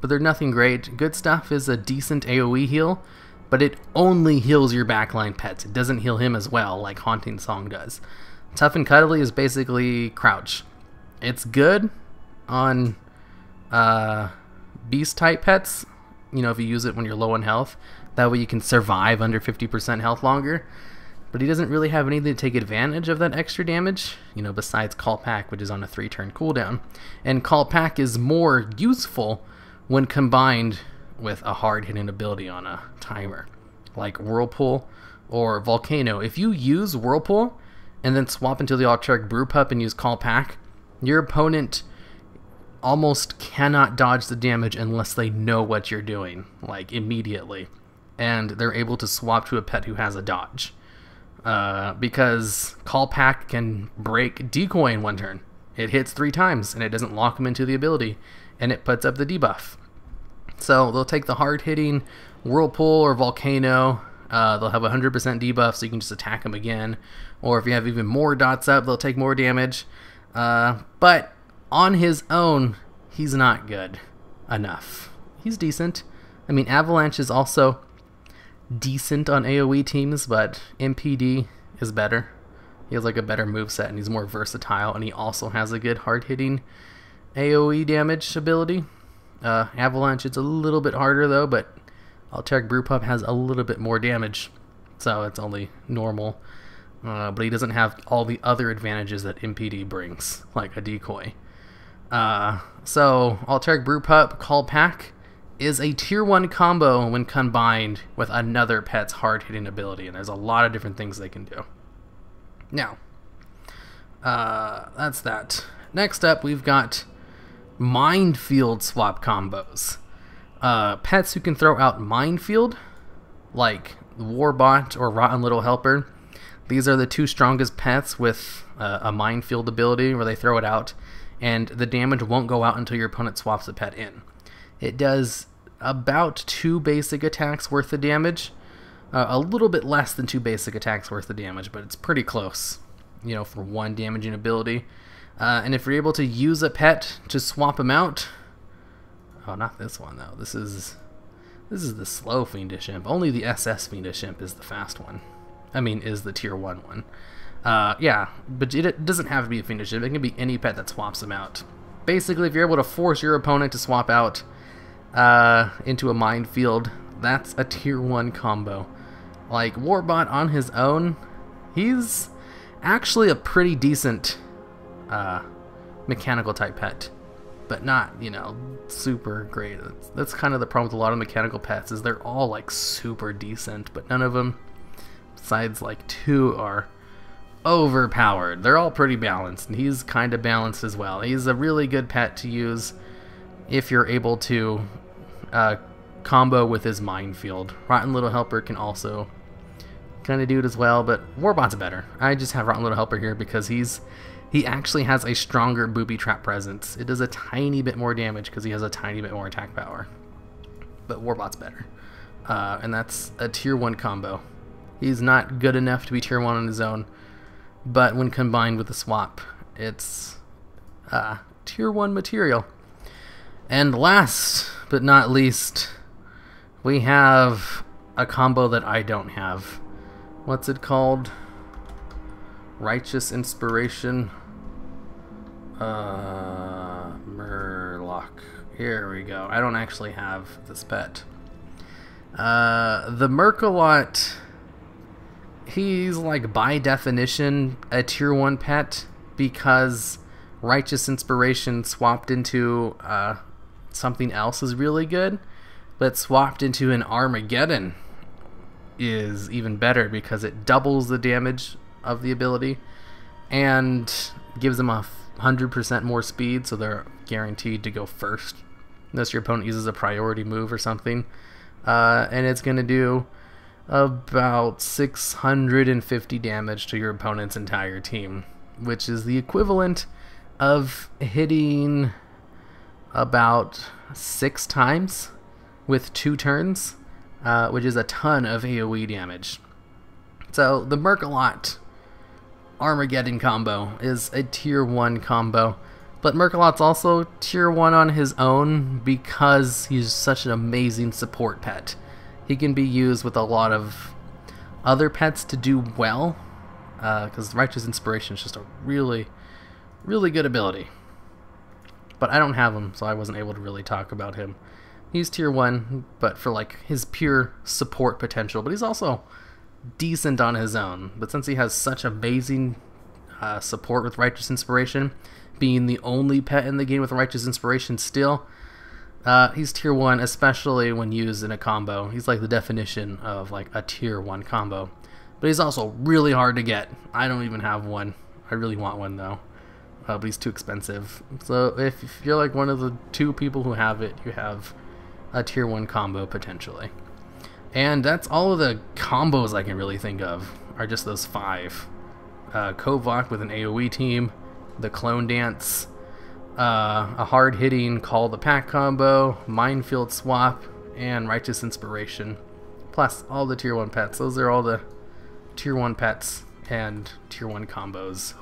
but they're nothing great. Good stuff is a decent AoE heal, but it only heals your backline pets. It doesn't heal him as well, like Haunting Song does. Tough and Cuddly is basically Crouch. It's good on uh, beast type pets, you know, if you use it when you're low on health. That way you can survive under 50% health longer. But he doesn't really have anything to take advantage of that extra damage, you know, besides Call Pack, which is on a three turn cooldown. And Call Pack is more useful when combined with a hard hitting ability on a timer, like Whirlpool or Volcano. If you use Whirlpool and then swap into the Alterac Brewpup and use Call Pack, your opponent almost cannot dodge the damage unless they know what you're doing, like immediately. And they're able to swap to a pet who has a dodge. Uh, because Call Pack can break Decoy in one turn. It hits three times and it doesn't lock them into the ability, and it puts up the debuff. So they'll take the hard hitting Whirlpool or Volcano. Uh, they'll have 100% debuff, so you can just attack them again. Or if you have even more dots up, they'll take more damage. Uh, but on his own, he's not good enough. He's decent. I mean, Avalanche is also decent on AoE teams, but MPD is better. He has like a better move set and he's more versatile, and he also has a good hard hitting AoE damage ability. Uh, Avalanche, it's a little bit harder though, but Alterac Brewpup has a little bit more damage, so it's only normal. Uh, but he doesn't have all the other advantages that MPD brings, like a decoy. Uh, so, Alterac Brewpup Call Pack is a tier 1 combo when combined with another pet's hard hitting ability, and there's a lot of different things they can do. Now, uh, that's that. Next up, we've got Minefield swap combos. Uh, pets who can throw out Minefield, like Warbot or Rotten Little Helper. These are the two strongest pets with uh, a Minefield ability where they throw it out and the damage won't go out until your opponent swaps the pet in. It does about two basic attacks worth of damage, uh, a little bit less than two basic attacks worth of damage, but it's pretty close, you know, for one damaging ability. Uh, and if you're able to use a pet to swap him out, oh, not this one though. This is this is the slow Fiendish Imp. Only the SS Fiendish Imp is the fast one. I mean, is the tier one one. Uh, yeah, but it doesn't have to be a Fiendish Imp. It can be any pet that swaps them out. Basically, if you're able to force your opponent to swap out uh, into a minefield, that's a tier 1 combo. Like, Warbot on his own, he's actually a pretty decent uh, mechanical type pet. But not, you know, super great. That's, that's kind of the problem with a lot of mechanical pets, is they're all, like, super decent, but none of them, besides, like, two, are overpowered. They're all pretty balanced, and he's kind of balanced as well. He's a really good pet to use if you're able to uh, combo with his minefield. Rotten Little Helper can also kind of do it as well, but Warbot's better. I just have Rotten Little Helper here because he's he actually has a stronger booby trap presence. It does a tiny bit more damage because he has a tiny bit more attack power. But Warbot's better. Uh, and that's a tier 1 combo. He's not good enough to be tier 1 on his own, but when combined with the swap, it's uh, tier 1 material. And last but not least, we have a combo that I don't have. What's it called? Righteous Inspiration. Uh, Murloc. Here we go. I don't actually have this pet. Uh, the Murkalot, he's like by definition a tier 1 pet because Righteous Inspiration swapped into uh, something else is really good, but swapped into an Armageddon is even better because it doubles the damage of the ability and gives him a 100% more speed, so they're guaranteed to go first unless your opponent uses a priority move or something. Uh, and it's going to do about 650 damage to your opponent's entire team, which is the equivalent of hitting about six times with two turns, uh, which is a ton of AoE damage. So the Murkalot Armageddon combo is a tier 1 combo. But Murkalot's also tier 1 on his own because he's such an amazing support pet. He can be used with a lot of other pets to do well, because uh, Righteous Inspiration is just a really, really good ability. But I don't have him, so I wasn't able to really talk about him. He's tier 1, but for like his pure support potential, but he's also decent on his own. But since he has such amazing uh, support with Righteous Inspiration, being the only pet in the game with Righteous Inspiration still, uh, he's tier 1, especially when used in a combo. He's like the definition of like a tier 1 combo. But he's also really hard to get. I don't even have one. I really want one though. Uh, but he's too expensive. So if, you're like one of the two people who have it, you have a tier 1 combo potentially. And that's all of the combos I can really think of, are just those five. Uh, Kovok with an AoE team, the Clone Dance, uh, a hard hitting Call the Pack combo, Minefield Swap, and Righteous Inspiration. Plus all the tier 1 pets. Those are all the tier 1 pets and tier 1 combos.